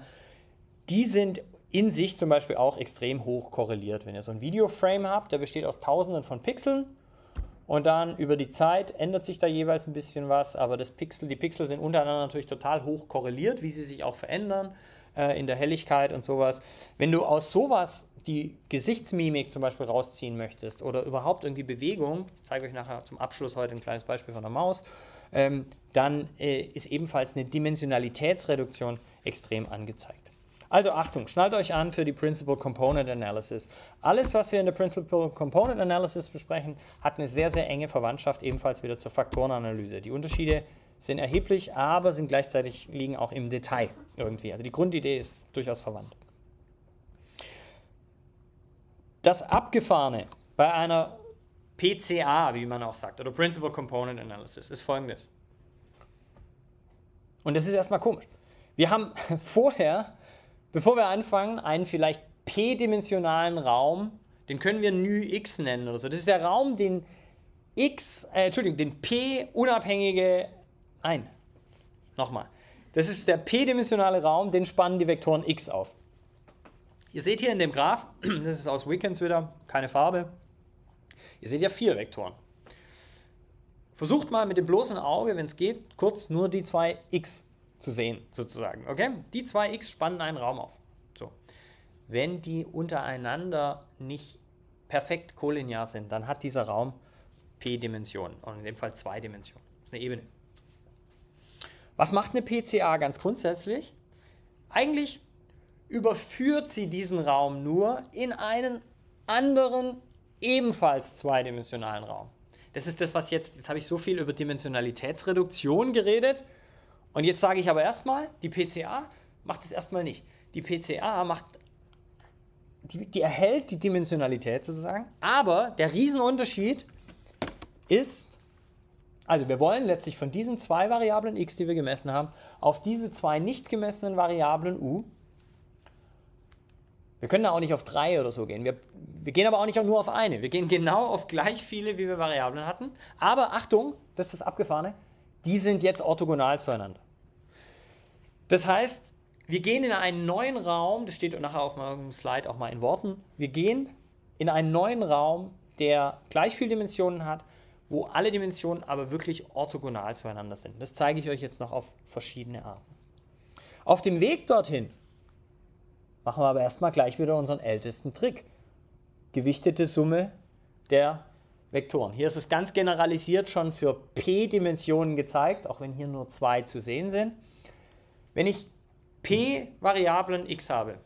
die sind in sich zum Beispiel auch extrem hoch korreliert. Wenn ihr so ein Videoframe habt, der besteht aus Tausenden von Pixeln und dann über die Zeit ändert sich da jeweils ein bisschen was, aber das Pixel, die Pixel sind untereinander natürlich total hoch korreliert, wie sie sich auch verändern äh, in der Helligkeit und sowas. Wenn du aus sowas die Gesichtsmimik zum Beispiel rausziehen möchtest oder überhaupt irgendwie Bewegung, ich zeige euch nachher zum Abschluss heute ein kleines Beispiel von der Maus, ähm, dann äh, ist ebenfalls eine Dimensionalitätsreduktion extrem angezeigt. Also Achtung, schnallt euch an für die Principal Component Analysis. Alles, was wir in der Principal Component Analysis besprechen, hat eine sehr, sehr enge Verwandtschaft ebenfalls wieder zur Faktorenanalyse. Die Unterschiede sind erheblich, aber sind gleichzeitig liegen auch im Detail irgendwie. Also die Grundidee ist durchaus verwandt. Das Abgefahrene bei einer PCA, wie man auch sagt, oder Principal Component Analysis, ist folgendes. Und das ist erstmal komisch. Wir haben vorher Bevor wir anfangen, einen vielleicht p-dimensionalen Raum, den können wir νx x nennen oder so. Das ist der Raum, den x, äh, Entschuldigung, den p-unabhängige, nein, nochmal. Das ist der p-dimensionale Raum, den spannen die Vektoren x auf. Ihr seht hier in dem Graph, das ist aus Wickens wieder, keine Farbe. Ihr seht ja vier Vektoren. Versucht mal mit dem bloßen Auge, wenn es geht, kurz nur die zwei x zu sehen, sozusagen. Okay? Die zwei x spannen einen Raum auf. So. Wenn die untereinander nicht perfekt kollinear sind, dann hat dieser Raum p-Dimensionen und in dem Fall zwei Dimensionen. Das ist eine Ebene. Was macht eine PCA ganz grundsätzlich? Eigentlich überführt sie diesen Raum nur in einen anderen, ebenfalls zweidimensionalen Raum. Das ist das, was jetzt, jetzt habe ich so viel über Dimensionalitätsreduktion geredet. Und jetzt sage ich aber erstmal, die PCA macht es erstmal nicht. Die PCA macht, die, die erhält die Dimensionalität sozusagen, aber der Riesenunterschied ist, also wir wollen letztlich von diesen zwei Variablen x, die wir gemessen haben, auf diese zwei nicht gemessenen Variablen u. Wir können da auch nicht auf drei oder so gehen. Wir, wir gehen aber auch nicht nur auf eine. Wir gehen genau auf gleich viele, wie wir Variablen hatten. Aber Achtung, das ist das Abgefahrene, die sind jetzt orthogonal zueinander. Das heißt, wir gehen in einen neuen Raum, das steht nachher auf meinem Slide auch mal in Worten, wir gehen in einen neuen Raum, der gleich viele Dimensionen hat, wo alle Dimensionen aber wirklich orthogonal zueinander sind. Das zeige ich euch jetzt noch auf verschiedene Arten. Auf dem Weg dorthin machen wir aber erstmal gleich wieder unseren ältesten Trick. Gewichtete Summe der Vektoren. Hier ist es ganz generalisiert schon für p-Dimensionen gezeigt, auch wenn hier nur zwei zu sehen sind. Wenn ich p Variablen x habe,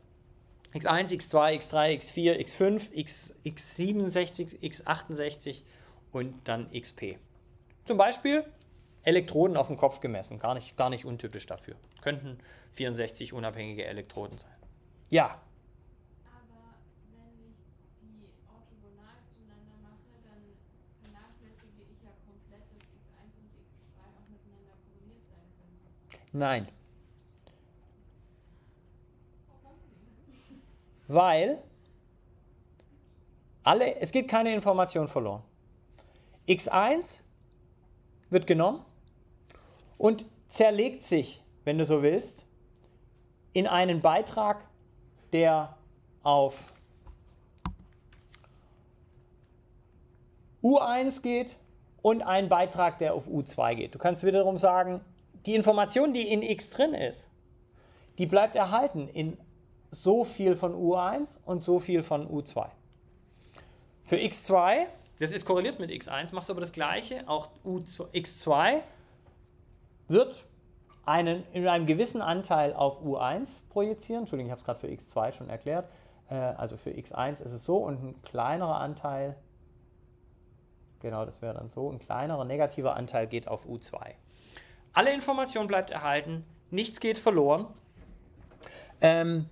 x1, x2, x3, x4, x5, x, x67, x68 und dann xp. Zum Beispiel Elektroden auf dem Kopf gemessen, gar nicht, gar nicht untypisch dafür. Könnten 64 unabhängige Elektroden sein. Ja, Nein. Weil alle, es geht keine Information verloren. X1 wird genommen und zerlegt sich, wenn du so willst, in einen Beitrag, der auf U1 geht und einen Beitrag, der auf U2 geht. Du kannst wiederum sagen, die Information, die in x drin ist, die bleibt erhalten in so viel von U1 und so viel von U2. Für x2, das ist korreliert mit x1, machst du aber das gleiche, auch U2, x2 wird einen, in einem gewissen Anteil auf U1 projizieren, Entschuldigung, ich habe es gerade für x2 schon erklärt, Äh, also für x1 ist es so und ein kleinerer Anteil, genau das wäre dann so, ein kleinerer negativer Anteil geht auf U2. Alle Information bleibt erhalten, nichts geht verloren. Ähm,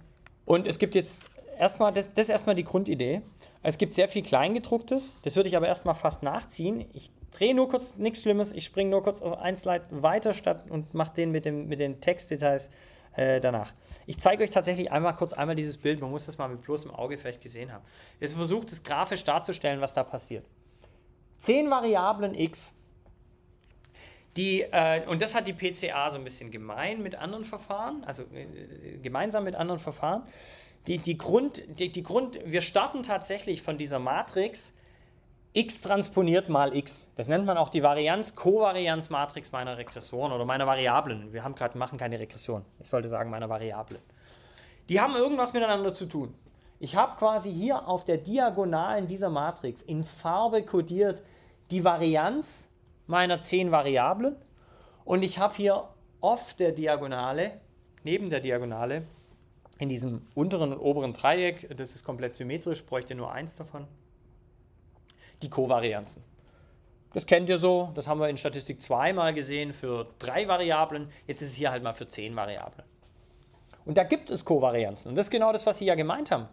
und es gibt jetzt erstmal, das, das ist erstmal die Grundidee. Es gibt sehr viel Kleingedrucktes, das würde ich aber erstmal fast nachziehen. Ich drehe nur kurz, nichts Schlimmes, ich springe nur kurz auf ein Slide weiter statt und mache den mit, dem, mit den Textdetails äh, danach. Ich zeige euch tatsächlich einmal kurz einmal dieses Bild, man muss das mal mit bloßem Auge vielleicht gesehen haben. Jetzt versucht es grafisch darzustellen, was da passiert. Zehn Variablen x die, äh, und das hat die PCA so ein bisschen gemein mit anderen Verfahren, also äh, gemeinsam mit anderen Verfahren. Die, die, Grund, die, die Grund, wir starten tatsächlich von dieser Matrix x transponiert mal x. Das nennt man auch die Varianz, Kovarianz-Matrix meiner Regressoren oder meiner Variablen. Wir haben gerade machen keine Regression. Ich sollte sagen meiner Variablen. Die haben irgendwas miteinander zu tun. Ich habe quasi hier auf der Diagonalen dieser Matrix in Farbe kodiert die Varianz meiner 10 Variablen und ich habe hier auf der Diagonale, neben der Diagonale, in diesem unteren und oberen Dreieck, das ist komplett symmetrisch, bräuchte nur eins davon, die Kovarianzen. Das kennt ihr so, das haben wir in Statistik 2 mal gesehen für drei Variablen, jetzt ist es hier halt mal für 10 Variablen. Und da gibt es Kovarianzen und das ist genau das, was Sie ja gemeint haben.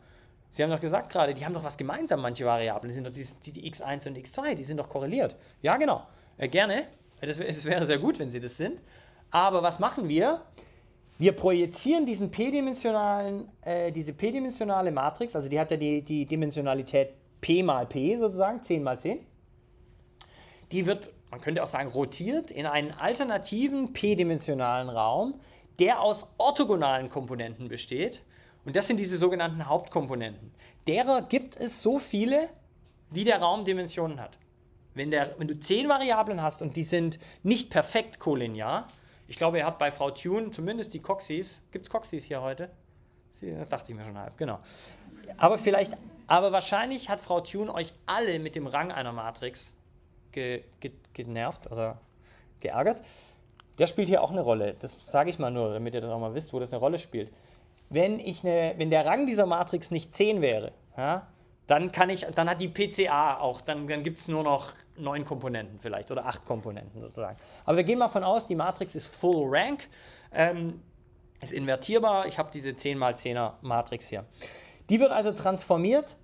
Sie haben doch gesagt gerade, die haben doch was gemeinsam, manche Variablen, die sind doch die, die, die x1 und x2, die sind doch korreliert. Ja, genau. Äh, gerne. Das, das wäre sehr gut, wenn sie das sind. Aber was machen wir? Wir projizieren diesen p-dimensionalen, äh, diese p-dimensionale Matrix, also die hat ja die, die Dimensionalität p mal p sozusagen, 10 mal 10. Die wird, man könnte auch sagen, rotiert in einen alternativen p-dimensionalen Raum, der aus orthogonalen Komponenten besteht. Und das sind diese sogenannten Hauptkomponenten. Derer gibt es so viele, wie der Raum Dimensionen hat. Wenn, der, wenn du zehn Variablen hast und die sind nicht perfekt kollinear, ich glaube, ihr habt bei Frau Tune zumindest die Coxys. Gibt es Coxys hier heute? Das dachte ich mir schon halb, genau. Aber vielleicht, aber wahrscheinlich hat Frau Tune euch alle mit dem Rang einer Matrix ge, ge, genervt oder geärgert. Der spielt hier auch eine Rolle. Das sage ich mal nur, damit ihr das auch mal wisst, wo das eine Rolle spielt. Wenn, ich eine, wenn der Rang dieser Matrix nicht 10 wäre, ja, dann kann ich, dann hat die PCA auch, dann, dann gibt es nur noch neun Komponenten vielleicht oder acht Komponenten sozusagen. Aber wir gehen mal von aus, die Matrix ist Full Rank, ähm, ist invertierbar. Ich habe diese 10 x 10er Matrix hier. Die wird also transformiert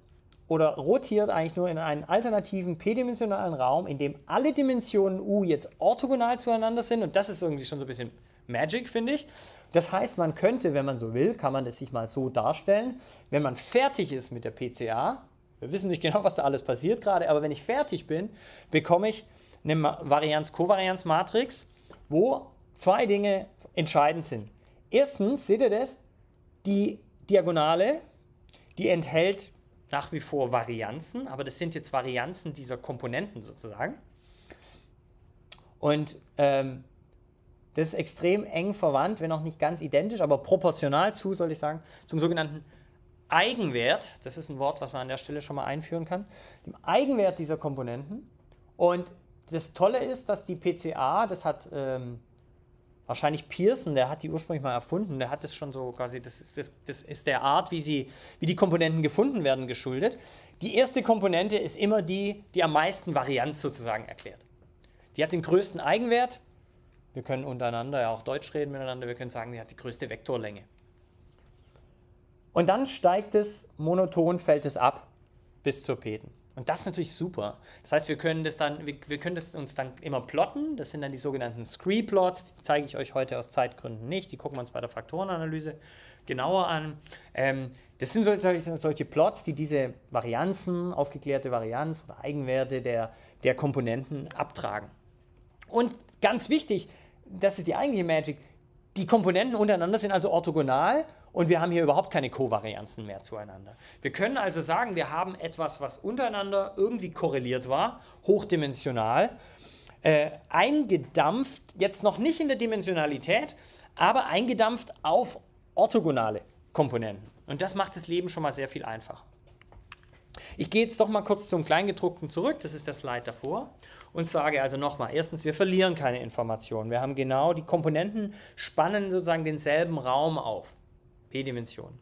oder rotiert eigentlich nur in einen alternativen p-dimensionalen Raum, in dem alle Dimensionen u jetzt orthogonal zueinander sind und das ist irgendwie schon so ein bisschen Magic, finde ich. Das heißt, man könnte, wenn man so will, kann man es sich mal so darstellen, wenn man fertig ist mit der PCA, wir wissen nicht genau, was da alles passiert gerade, aber wenn ich fertig bin, bekomme ich eine Varianz-Kovarianz-Matrix, wo zwei Dinge entscheidend sind. Erstens, seht ihr das? Die Diagonale, die enthält nach wie vor Varianzen, aber das sind jetzt Varianzen dieser Komponenten sozusagen. Und ähm, das ist extrem eng verwandt, wenn auch nicht ganz identisch, aber proportional zu, soll ich sagen, zum sogenannten Eigenwert, das ist ein Wort, was man an der Stelle schon mal einführen kann, dem Eigenwert dieser Komponenten. Und das Tolle ist, dass die PCA, das hat ähm, wahrscheinlich Pearson, der hat die ursprünglich mal erfunden, der hat das schon so quasi, das ist, das, das ist der Art, wie, sie, wie die Komponenten gefunden werden, geschuldet. Die erste Komponente ist immer die, die am meisten Varianz sozusagen erklärt. Die hat den größten Eigenwert. Wir können untereinander ja auch Deutsch reden miteinander, wir können sagen, die hat die größte Vektorlänge. Und dann steigt es monoton, fällt es ab bis zur Peten. Und das ist natürlich super. Das heißt, wir können das dann, wir, wir können das uns dann immer plotten. Das sind dann die sogenannten Scree-Plots. Die zeige ich euch heute aus Zeitgründen nicht. Die gucken wir uns bei der Faktorenanalyse genauer an. Ähm, das sind solche, solche Plots, die diese Varianzen, aufgeklärte Varianz oder Eigenwerte der, der Komponenten abtragen. Und ganz wichtig, das ist die eigentliche Magic, die Komponenten untereinander sind also orthogonal und wir haben hier überhaupt keine Kovarianzen mehr zueinander. Wir können also sagen, wir haben etwas, was untereinander irgendwie korreliert war, hochdimensional, äh, eingedampft, jetzt noch nicht in der Dimensionalität, aber eingedampft auf orthogonale Komponenten. Und das macht das Leben schon mal sehr viel einfacher. Ich gehe jetzt doch mal kurz zum Kleingedruckten zurück, das ist der Slide davor, und sage also nochmal, erstens, wir verlieren keine Informationen. Wir haben genau, die Komponenten spannen sozusagen denselben Raum auf. P-Dimensionen.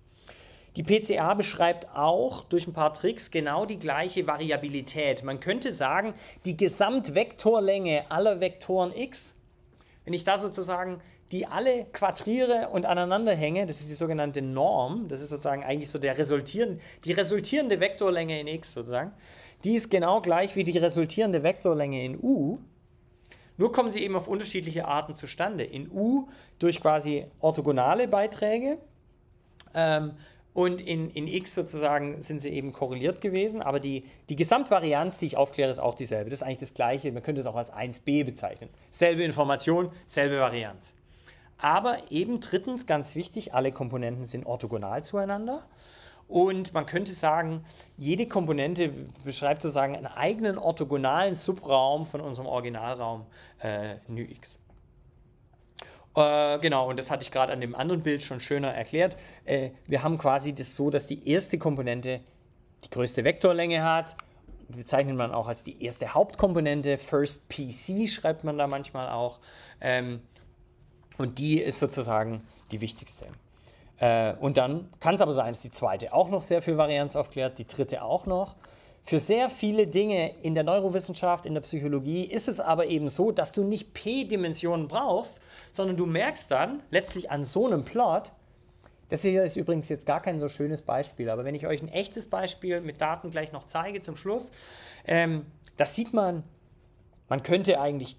Die PCA beschreibt auch durch ein paar Tricks genau die gleiche Variabilität. Man könnte sagen, die Gesamtvektorlänge aller Vektoren x, wenn ich da sozusagen die alle quadriere und aneinander hänge, das ist die sogenannte Norm, das ist sozusagen eigentlich so der resultierende, die resultierende Vektorlänge in x sozusagen, die ist genau gleich wie die resultierende Vektorlänge in u. Nur kommen sie eben auf unterschiedliche Arten zustande. In u durch quasi orthogonale Beiträge ähm, und in, in x sozusagen sind sie eben korreliert gewesen, aber die, die Gesamtvarianz, die ich aufkläre, ist auch dieselbe. Das ist eigentlich das gleiche, man könnte es auch als 1b bezeichnen. Selbe Information, selbe Varianz. Aber eben drittens, ganz wichtig, alle Komponenten sind orthogonal zueinander. Und man könnte sagen, jede Komponente beschreibt sozusagen einen eigenen orthogonalen Subraum von unserem Originalraum äh, νx. Äh, genau, und das hatte ich gerade an dem anderen Bild schon schöner erklärt. Äh, wir haben quasi das so, dass die erste Komponente die größte Vektorlänge hat. Bezeichnet man auch als die erste Hauptkomponente. First PC schreibt man da manchmal auch. Ähm, und die ist sozusagen die wichtigste. Äh, und dann kann es aber sein, dass die zweite auch noch sehr viel Varianz aufklärt, die dritte auch noch. Für sehr viele Dinge in der Neurowissenschaft, in der Psychologie ist es aber eben so, dass du nicht P-Dimensionen brauchst, sondern du merkst dann letztlich an so einem Plot, das hier ist übrigens jetzt gar kein so schönes Beispiel, aber wenn ich euch ein echtes Beispiel mit Daten gleich noch zeige zum Schluss, ähm, das sieht man, man könnte eigentlich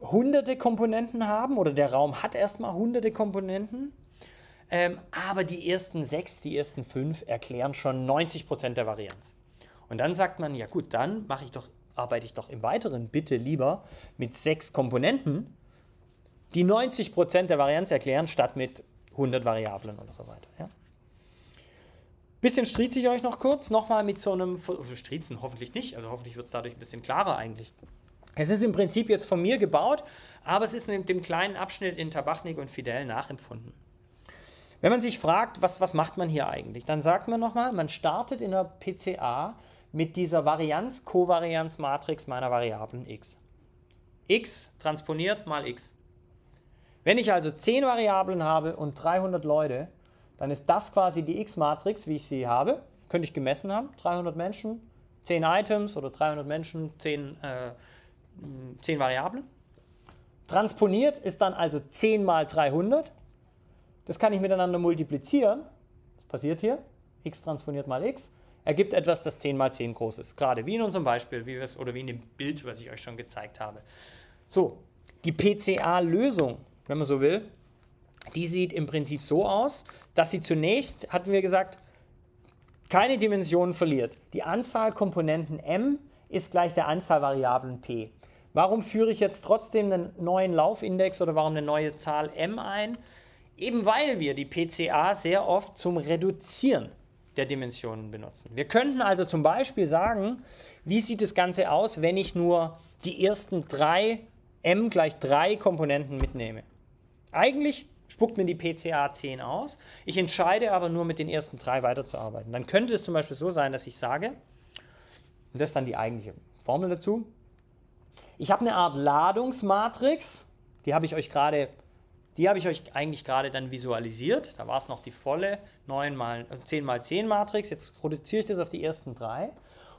hunderte Komponenten haben oder der Raum hat erstmal hunderte Komponenten. Ähm, aber die ersten sechs, die ersten fünf erklären schon 90% der Varianz. Und dann sagt man, ja gut, dann mache ich doch, arbeite ich doch im Weiteren bitte lieber mit sechs Komponenten, die 90% der Varianz erklären, statt mit 100 Variablen oder so weiter. Ja? Bisschen strieze ich euch noch kurz, nochmal mit so einem, striezen hoffentlich nicht, also hoffentlich wird es dadurch ein bisschen klarer eigentlich. Es ist im Prinzip jetzt von mir gebaut, aber es ist dem kleinen Abschnitt in Tabachnik und Fidel nachempfunden. Wenn man sich fragt, was, was macht man hier eigentlich, dann sagt man nochmal, man startet in der PCA mit dieser Varianz-Kovarianz-Matrix meiner Variablen x. x transponiert mal x. Wenn ich also 10 Variablen habe und 300 Leute, dann ist das quasi die x-Matrix, wie ich sie habe. Könnte ich gemessen haben. 300 Menschen, 10 Items oder 300 Menschen, 10 äh, 10 Variablen. Transponiert ist dann also 10 mal 300. Das kann ich miteinander multiplizieren. Was passiert hier? x transponiert mal x ergibt etwas, das 10 mal 10 groß ist. Gerade wie in unserem Beispiel, wie oder wie in dem Bild, was ich euch schon gezeigt habe. So, die PCA-Lösung, wenn man so will, die sieht im Prinzip so aus, dass sie zunächst, hatten wir gesagt, keine Dimensionen verliert. Die Anzahl Komponenten m ist gleich der Anzahl Variablen p. Warum führe ich jetzt trotzdem einen neuen Laufindex oder warum eine neue Zahl m ein? Eben weil wir die PCA sehr oft zum Reduzieren der Dimensionen benutzen. Wir könnten also zum Beispiel sagen, wie sieht das Ganze aus, wenn ich nur die ersten drei m gleich drei Komponenten mitnehme. Eigentlich spuckt mir die PCA 10 aus. Ich entscheide aber nur mit den ersten drei weiterzuarbeiten. Dann könnte es zum Beispiel so sein, dass ich sage, und das ist dann die eigentliche Formel dazu, ich habe eine Art Ladungsmatrix, die habe ich euch gerade, die habe ich euch eigentlich gerade dann visualisiert. Da war es noch die volle 9 mal, 10 mal 10 Matrix. Jetzt reduziere ich das auf die ersten drei.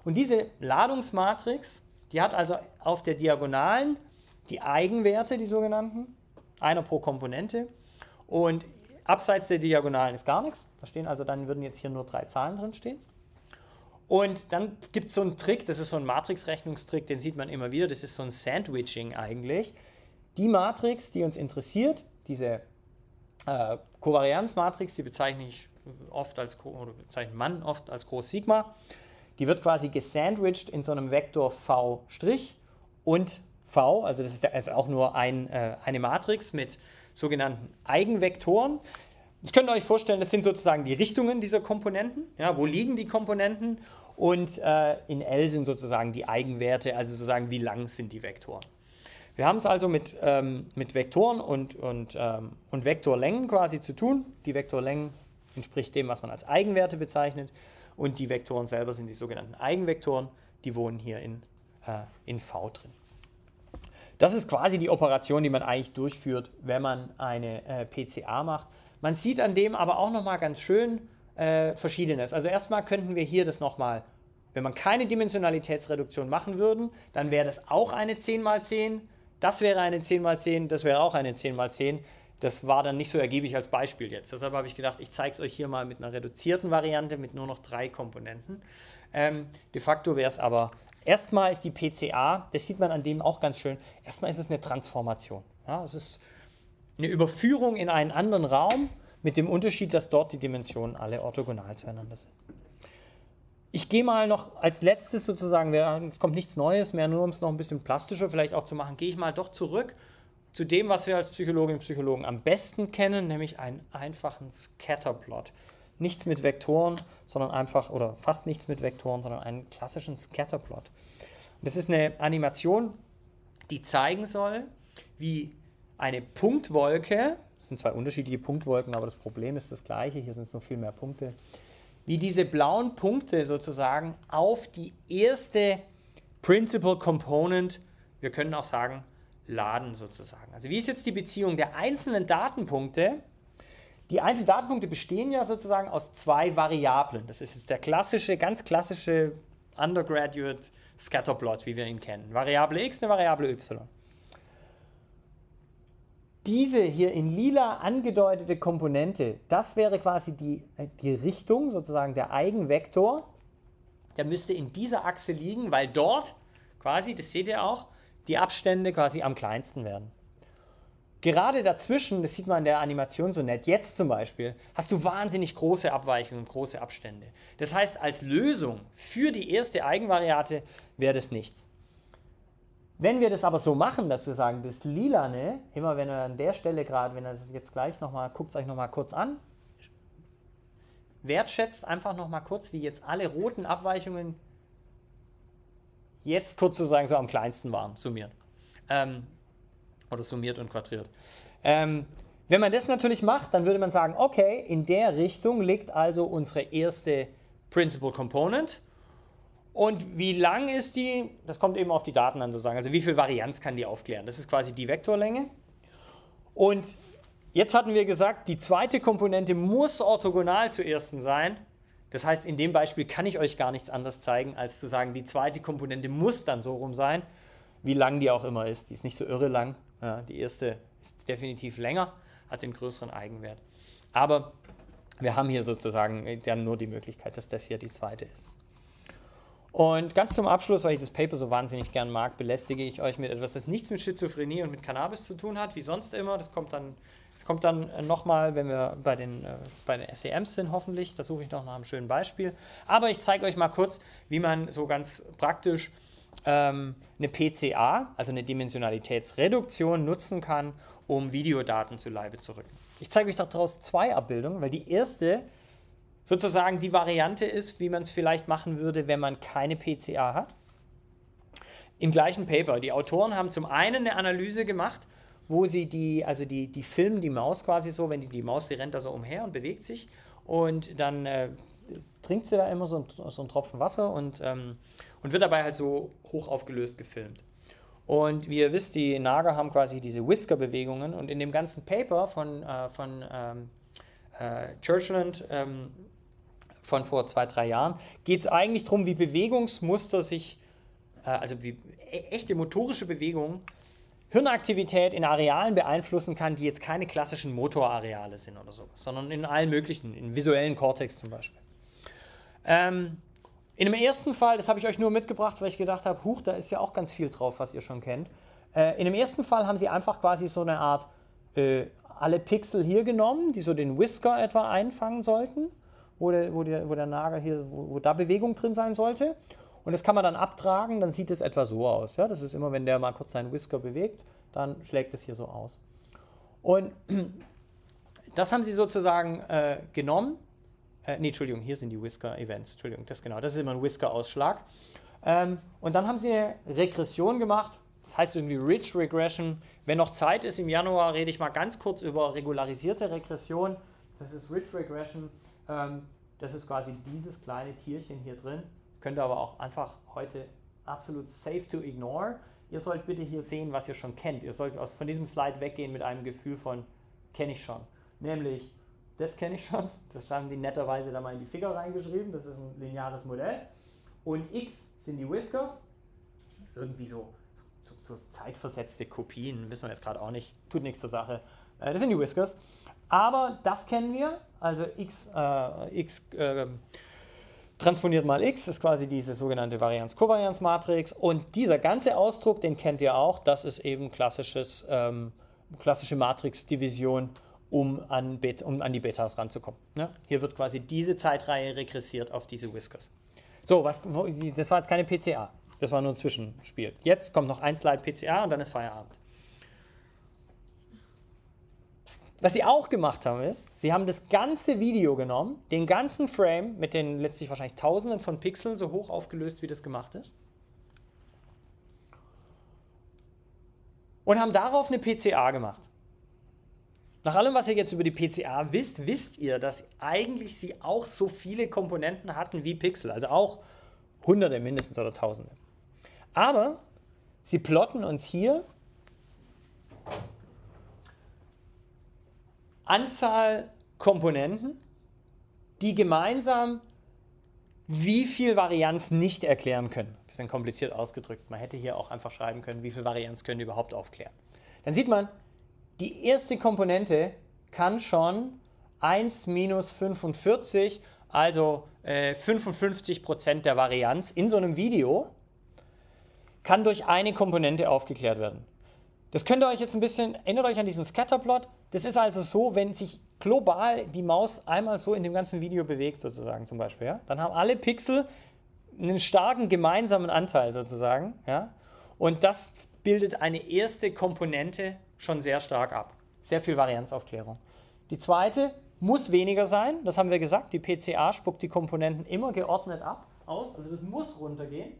Und diese Ladungsmatrix, die hat also auf der Diagonalen die Eigenwerte, die sogenannten, einer pro Komponente. Und abseits der Diagonalen ist gar nichts. Da stehen also dann würden jetzt hier nur drei Zahlen drin stehen. Und dann gibt es so einen Trick, das ist so ein Matrix-Rechnungstrick, den sieht man immer wieder, das ist so ein Sandwiching eigentlich. Die Matrix, die uns interessiert, diese äh, Kovarianz-Matrix, die bezeichne ich oft als, oder bezeichnet man oft als Groß Sigma, die wird quasi gesandwiched in so einem Vektor V' und V, also das ist, also auch nur ein, äh, eine Matrix mit sogenannten Eigenvektoren. Das könnt ihr euch vorstellen, das sind sozusagen die Richtungen dieser Komponenten. Ja, wo liegen die Komponenten? Und äh, in L sind sozusagen die Eigenwerte, also sozusagen wie lang sind die Vektoren. Wir haben es also mit, ähm, mit Vektoren und, und, ähm, und Vektorlängen quasi zu tun. Die Vektorlängen entspricht dem, was man als Eigenwerte bezeichnet. Und die Vektoren selber sind die sogenannten Eigenvektoren. Die wohnen hier in, äh, in V drin. Das ist quasi die Operation, die man eigentlich durchführt, wenn man eine äh, PCA macht. Man sieht an dem aber auch nochmal ganz schön, äh, Verschiedenes. Also erstmal könnten wir hier das nochmal, wenn man keine Dimensionalitätsreduktion machen würden, dann wäre das auch eine 10 mal 10, das wäre eine 10 mal 10, das wäre auch eine 10 mal 10. Das war dann nicht so ergiebig als Beispiel jetzt. Deshalb habe ich gedacht, ich zeige es euch hier mal mit einer reduzierten Variante mit nur noch drei Komponenten. Ähm, de facto wäre es aber, erstmal ist die PCA, das sieht man an dem auch ganz schön, erstmal ist es eine Transformation. Ja, es ist eine Überführung in einen anderen Raum mit dem Unterschied, dass dort die Dimensionen alle orthogonal zueinander sind. Ich gehe mal noch als letztes sozusagen, es kommt nichts Neues mehr, nur um es noch ein bisschen plastischer vielleicht auch zu machen, gehe ich mal doch zurück zu dem, was wir als Psychologinnen und Psychologen am besten kennen, nämlich einen einfachen Scatterplot. Nichts mit Vektoren, sondern einfach, oder fast nichts mit Vektoren, sondern einen klassischen Scatterplot. Das ist eine Animation, die zeigen soll, wie eine Punktwolke, das sind zwei unterschiedliche Punktwolken, aber das Problem ist das gleiche, hier sind es nur viel mehr Punkte, wie diese blauen Punkte sozusagen auf die erste Principal Component, wir können auch sagen, laden sozusagen. Also wie ist jetzt die Beziehung der einzelnen Datenpunkte? Die einzelnen Datenpunkte bestehen ja sozusagen aus zwei Variablen. Das ist jetzt der klassische, ganz klassische Undergraduate Scatterplot, wie wir ihn kennen. Variable x, eine Variable y. Diese hier in lila angedeutete Komponente, das wäre quasi die, äh, die Richtung, sozusagen der Eigenvektor. Der müsste in dieser Achse liegen, weil dort quasi, das seht ihr auch, die Abstände quasi am kleinsten werden. Gerade dazwischen, das sieht man in der Animation so nett, jetzt zum Beispiel, hast du wahnsinnig große Abweichungen, große Abstände. Das heißt, als Lösung für die erste Eigenvariate wäre das nichts. Wenn wir das aber so machen, dass wir sagen, das Lilane, immer wenn er an der Stelle gerade, wenn er das jetzt gleich nochmal, guckt es euch nochmal kurz an, wertschätzt einfach nochmal kurz, wie jetzt alle roten Abweichungen jetzt kurz sozusagen so am kleinsten waren, summiert. Ähm, oder summiert und quadriert. Ähm, wenn man das natürlich macht, dann würde man sagen, okay, in der Richtung liegt also unsere erste Principal Component. Und wie lang ist die? Das kommt eben auf die Daten an sozusagen. Also wie viel Varianz kann die aufklären? Das ist quasi die Vektorlänge. Und jetzt hatten wir gesagt, die zweite Komponente muss orthogonal zur ersten sein. Das heißt, in dem Beispiel kann ich euch gar nichts anderes zeigen, als zu sagen, die zweite Komponente muss dann so rum sein, wie lang die auch immer ist. Die ist nicht so irre lang. Ja, die erste ist definitiv länger, hat den größeren Eigenwert. Aber wir haben hier sozusagen dann nur die Möglichkeit, dass das hier die zweite ist. Und ganz zum Abschluss, weil ich das Paper so wahnsinnig gern mag, belästige ich euch mit etwas, das nichts mit Schizophrenie und mit Cannabis zu tun hat, wie sonst immer. Das kommt dann es kommt dann äh, nochmal, wenn wir bei den, äh, bei den SEMs sind, hoffentlich. Da suche ich noch nach einem schönen Beispiel. Aber ich zeige euch mal kurz, wie man so ganz praktisch ähm, eine PCA, also eine Dimensionalitätsreduktion, nutzen kann, um Videodaten zu Leibe zu rücken. Ich zeige euch daraus zwei Abbildungen, weil die erste sozusagen die Variante ist, wie man es vielleicht machen würde, wenn man keine PCA hat. Im gleichen Paper. Die Autoren haben zum einen eine Analyse gemacht wo sie die, also die, die filmen die Maus quasi so, wenn die, die Maus, die rennt da so umher und bewegt sich und dann äh, trinkt sie da immer so, so einen Tropfen Wasser und, ähm, und wird dabei halt so hoch aufgelöst gefilmt. Und wie ihr wisst, die Nager haben quasi diese Whisker-Bewegungen und in dem ganzen Paper von, äh, von ähm, äh, Churchland ähm, von vor zwei, drei Jahren geht es eigentlich darum, wie Bewegungsmuster sich, äh, also wie e echte motorische Bewegungen Hirnaktivität in Arealen beeinflussen kann, die jetzt keine klassischen Motorareale sind oder sowas, sondern in allen möglichen, im visuellen Kortex zum Beispiel. Ähm, in dem ersten Fall, das habe ich euch nur mitgebracht, weil ich gedacht habe, huch, da ist ja auch ganz viel drauf, was ihr schon kennt. Äh, in dem ersten Fall haben sie einfach quasi so eine Art äh, alle Pixel hier genommen, die so den Whisker etwa einfangen sollten, wo der, wo der, wo der Nager hier, wo, wo da Bewegung drin sein sollte. Und das kann man dann abtragen, dann sieht es etwa so aus. Ja? Das ist immer, wenn der mal kurz seinen Whisker bewegt, dann schlägt es hier so aus. Und das haben sie sozusagen äh, genommen. Äh, nee, Entschuldigung, hier sind die Whisker-Events. Entschuldigung, das genau, das ist immer ein Whisker-Ausschlag. Ähm, und dann haben sie eine Regression gemacht. Das heißt irgendwie Rich Regression. Wenn noch Zeit ist, im Januar rede ich mal ganz kurz über regularisierte Regression. Das ist Rich Regression. Ähm, das ist quasi dieses kleine Tierchen hier drin. Könnt ihr aber auch einfach heute absolut safe to ignore. Ihr sollt bitte hier sehen, was ihr schon kennt. Ihr sollt von diesem Slide weggehen mit einem Gefühl von, kenne ich schon. Nämlich das kenne ich schon. Das haben die netterweise da mal in die Figur reingeschrieben. Das ist ein lineares Modell. Und X sind die Whiskers. Irgendwie so, so, so zeitversetzte Kopien, wissen wir jetzt gerade auch nicht. Tut nichts zur Sache. Äh, das sind die Whiskers. Aber das kennen wir. Also X, äh, X äh, transponiert mal X ist quasi diese sogenannte Varianz-Kovarianz-Matrix. Und dieser ganze Ausdruck, den kennt ihr auch. Das ist eben klassisches, ähm, klassische Matrix-Division um an, um an die Betas ranzukommen. Ne? Hier wird quasi diese Zeitreihe regressiert auf diese Whiskers. So, was, das war jetzt keine PCA. Das war nur ein Zwischenspiel. Jetzt kommt noch ein Slide PCA und dann ist Feierabend. Was sie auch gemacht haben, ist, sie haben das ganze Video genommen, den ganzen Frame mit den letztlich wahrscheinlich Tausenden von Pixeln, so hoch aufgelöst, wie das gemacht ist, und haben darauf eine PCA gemacht. Nach allem, was ihr jetzt über die PCA wisst, wisst ihr, dass eigentlich sie auch so viele Komponenten hatten wie Pixel, also auch Hunderte mindestens oder Tausende. Aber sie plotten uns hier Anzahl Komponenten, die gemeinsam wie viel Varianz nicht erklären können. Bisschen kompliziert ausgedrückt. Man hätte hier auch einfach schreiben können, wie viel Varianz können die überhaupt aufklären. Dann sieht man, die erste Komponente kann schon 1 minus 45, also äh, 55% der Varianz in so einem Video, kann durch eine Komponente aufgeklärt werden. Das könnt ihr euch jetzt ein bisschen, erinnert euch an diesen Scatterplot. Das ist also so, wenn sich global die Maus einmal so in dem ganzen Video bewegt, sozusagen zum Beispiel, ja, dann haben alle Pixel einen starken gemeinsamen Anteil sozusagen. Ja, und das bildet eine erste Komponente schon sehr stark ab. Sehr viel Varianzaufklärung. Die zweite muss weniger sein, das haben wir gesagt. Die PCA spuckt die Komponenten immer geordnet ab, aus, also das muss runtergehen.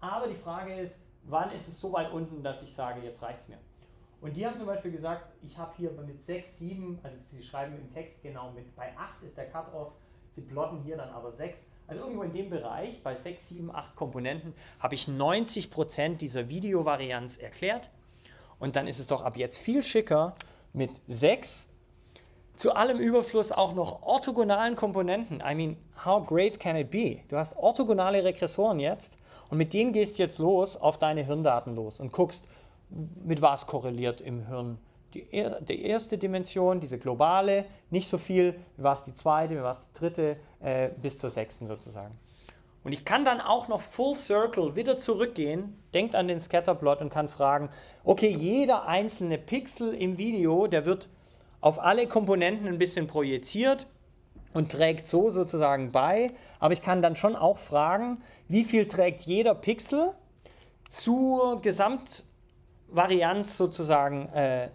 Aber die Frage ist, wann ist es so weit unten, dass ich sage, jetzt reicht es mir? Und die haben zum Beispiel gesagt, ich habe hier mit 6, 7, also sie schreiben im Text genau mit, bei 8 ist der Cut-Off, sie plotten hier dann aber 6. Also irgendwo in dem Bereich, bei 6, 7, 8 Komponenten, habe ich 90% dieser Videovarianz erklärt. Und dann ist es doch ab jetzt viel schicker mit 6 zu allem Überfluss auch noch orthogonalen Komponenten. I mean, how great can it be? Du hast orthogonale Regressoren jetzt und mit denen gehst du jetzt los auf deine Hirndaten los und guckst, mit was korreliert im Hirn die, die erste Dimension, diese globale, nicht so viel, wie war es die zweite, wie war es die dritte, äh, bis zur sechsten sozusagen. Und ich kann dann auch noch Full Circle wieder zurückgehen, denkt an den Scatterplot und kann fragen, okay, jeder einzelne Pixel im Video, der wird auf alle Komponenten ein bisschen projiziert und trägt so sozusagen bei. Aber ich kann dann schon auch fragen, wie viel trägt jeder Pixel zur Gesamtvarianz sozusagen äh,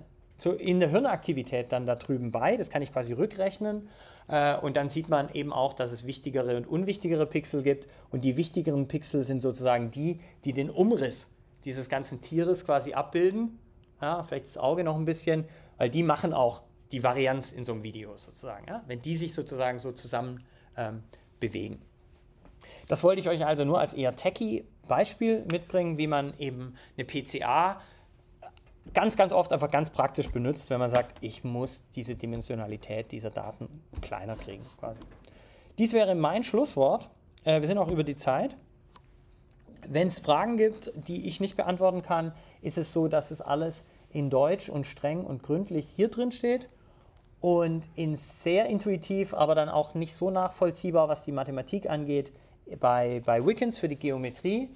in der Hirnaktivität dann da drüben bei. Das kann ich quasi rückrechnen. Äh, und dann sieht man eben auch, dass es wichtigere und unwichtigere Pixel gibt. Und die wichtigeren Pixel sind sozusagen die, die den Umriss dieses ganzen Tieres quasi abbilden. Ja, vielleicht das Auge noch ein bisschen, weil die machen auch die Varianz in so einem Video sozusagen, ja? wenn die sich sozusagen so zusammen ähm, bewegen. Das wollte ich euch also nur als eher techy Beispiel mitbringen, wie man eben eine PCA ganz, ganz oft einfach ganz praktisch benutzt, wenn man sagt, ich muss diese Dimensionalität dieser Daten kleiner kriegen quasi. Dies wäre mein Schlusswort. Äh, wir sind auch über die Zeit. Wenn es Fragen gibt, die ich nicht beantworten kann, ist es so, dass es alles in Deutsch und streng und gründlich hier drin steht und in sehr intuitiv, aber dann auch nicht so nachvollziehbar, was die Mathematik angeht, bei, bei Wickens für die Geometrie.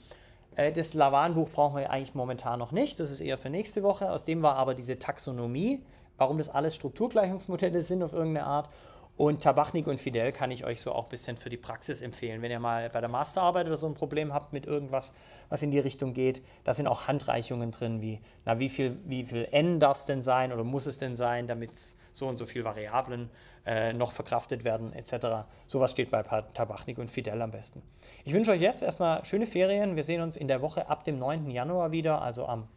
Äh, das Lavan-Buch brauchen wir eigentlich momentan noch nicht, das ist eher für nächste Woche. Aus dem war aber diese Taxonomie, warum das alles Strukturgleichungsmodelle sind auf irgendeine Art. Und Tabachnik und Fidel kann ich euch so auch ein bisschen für die Praxis empfehlen. Wenn ihr mal bei der Masterarbeit oder so ein Problem habt mit irgendwas, was in die Richtung geht, da sind auch Handreichungen drin, wie, na, wie viel, wie viel N darf es denn sein oder muss es denn sein, damit so und so viele Variablen äh, noch verkraftet werden, etc. Sowas steht bei Tabachnik und Fidel am besten. Ich wünsche euch jetzt erstmal schöne Ferien. Wir sehen uns in der Woche ab dem 9. Januar wieder, also am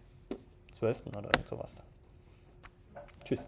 12. oder sowas dann. Tschüss.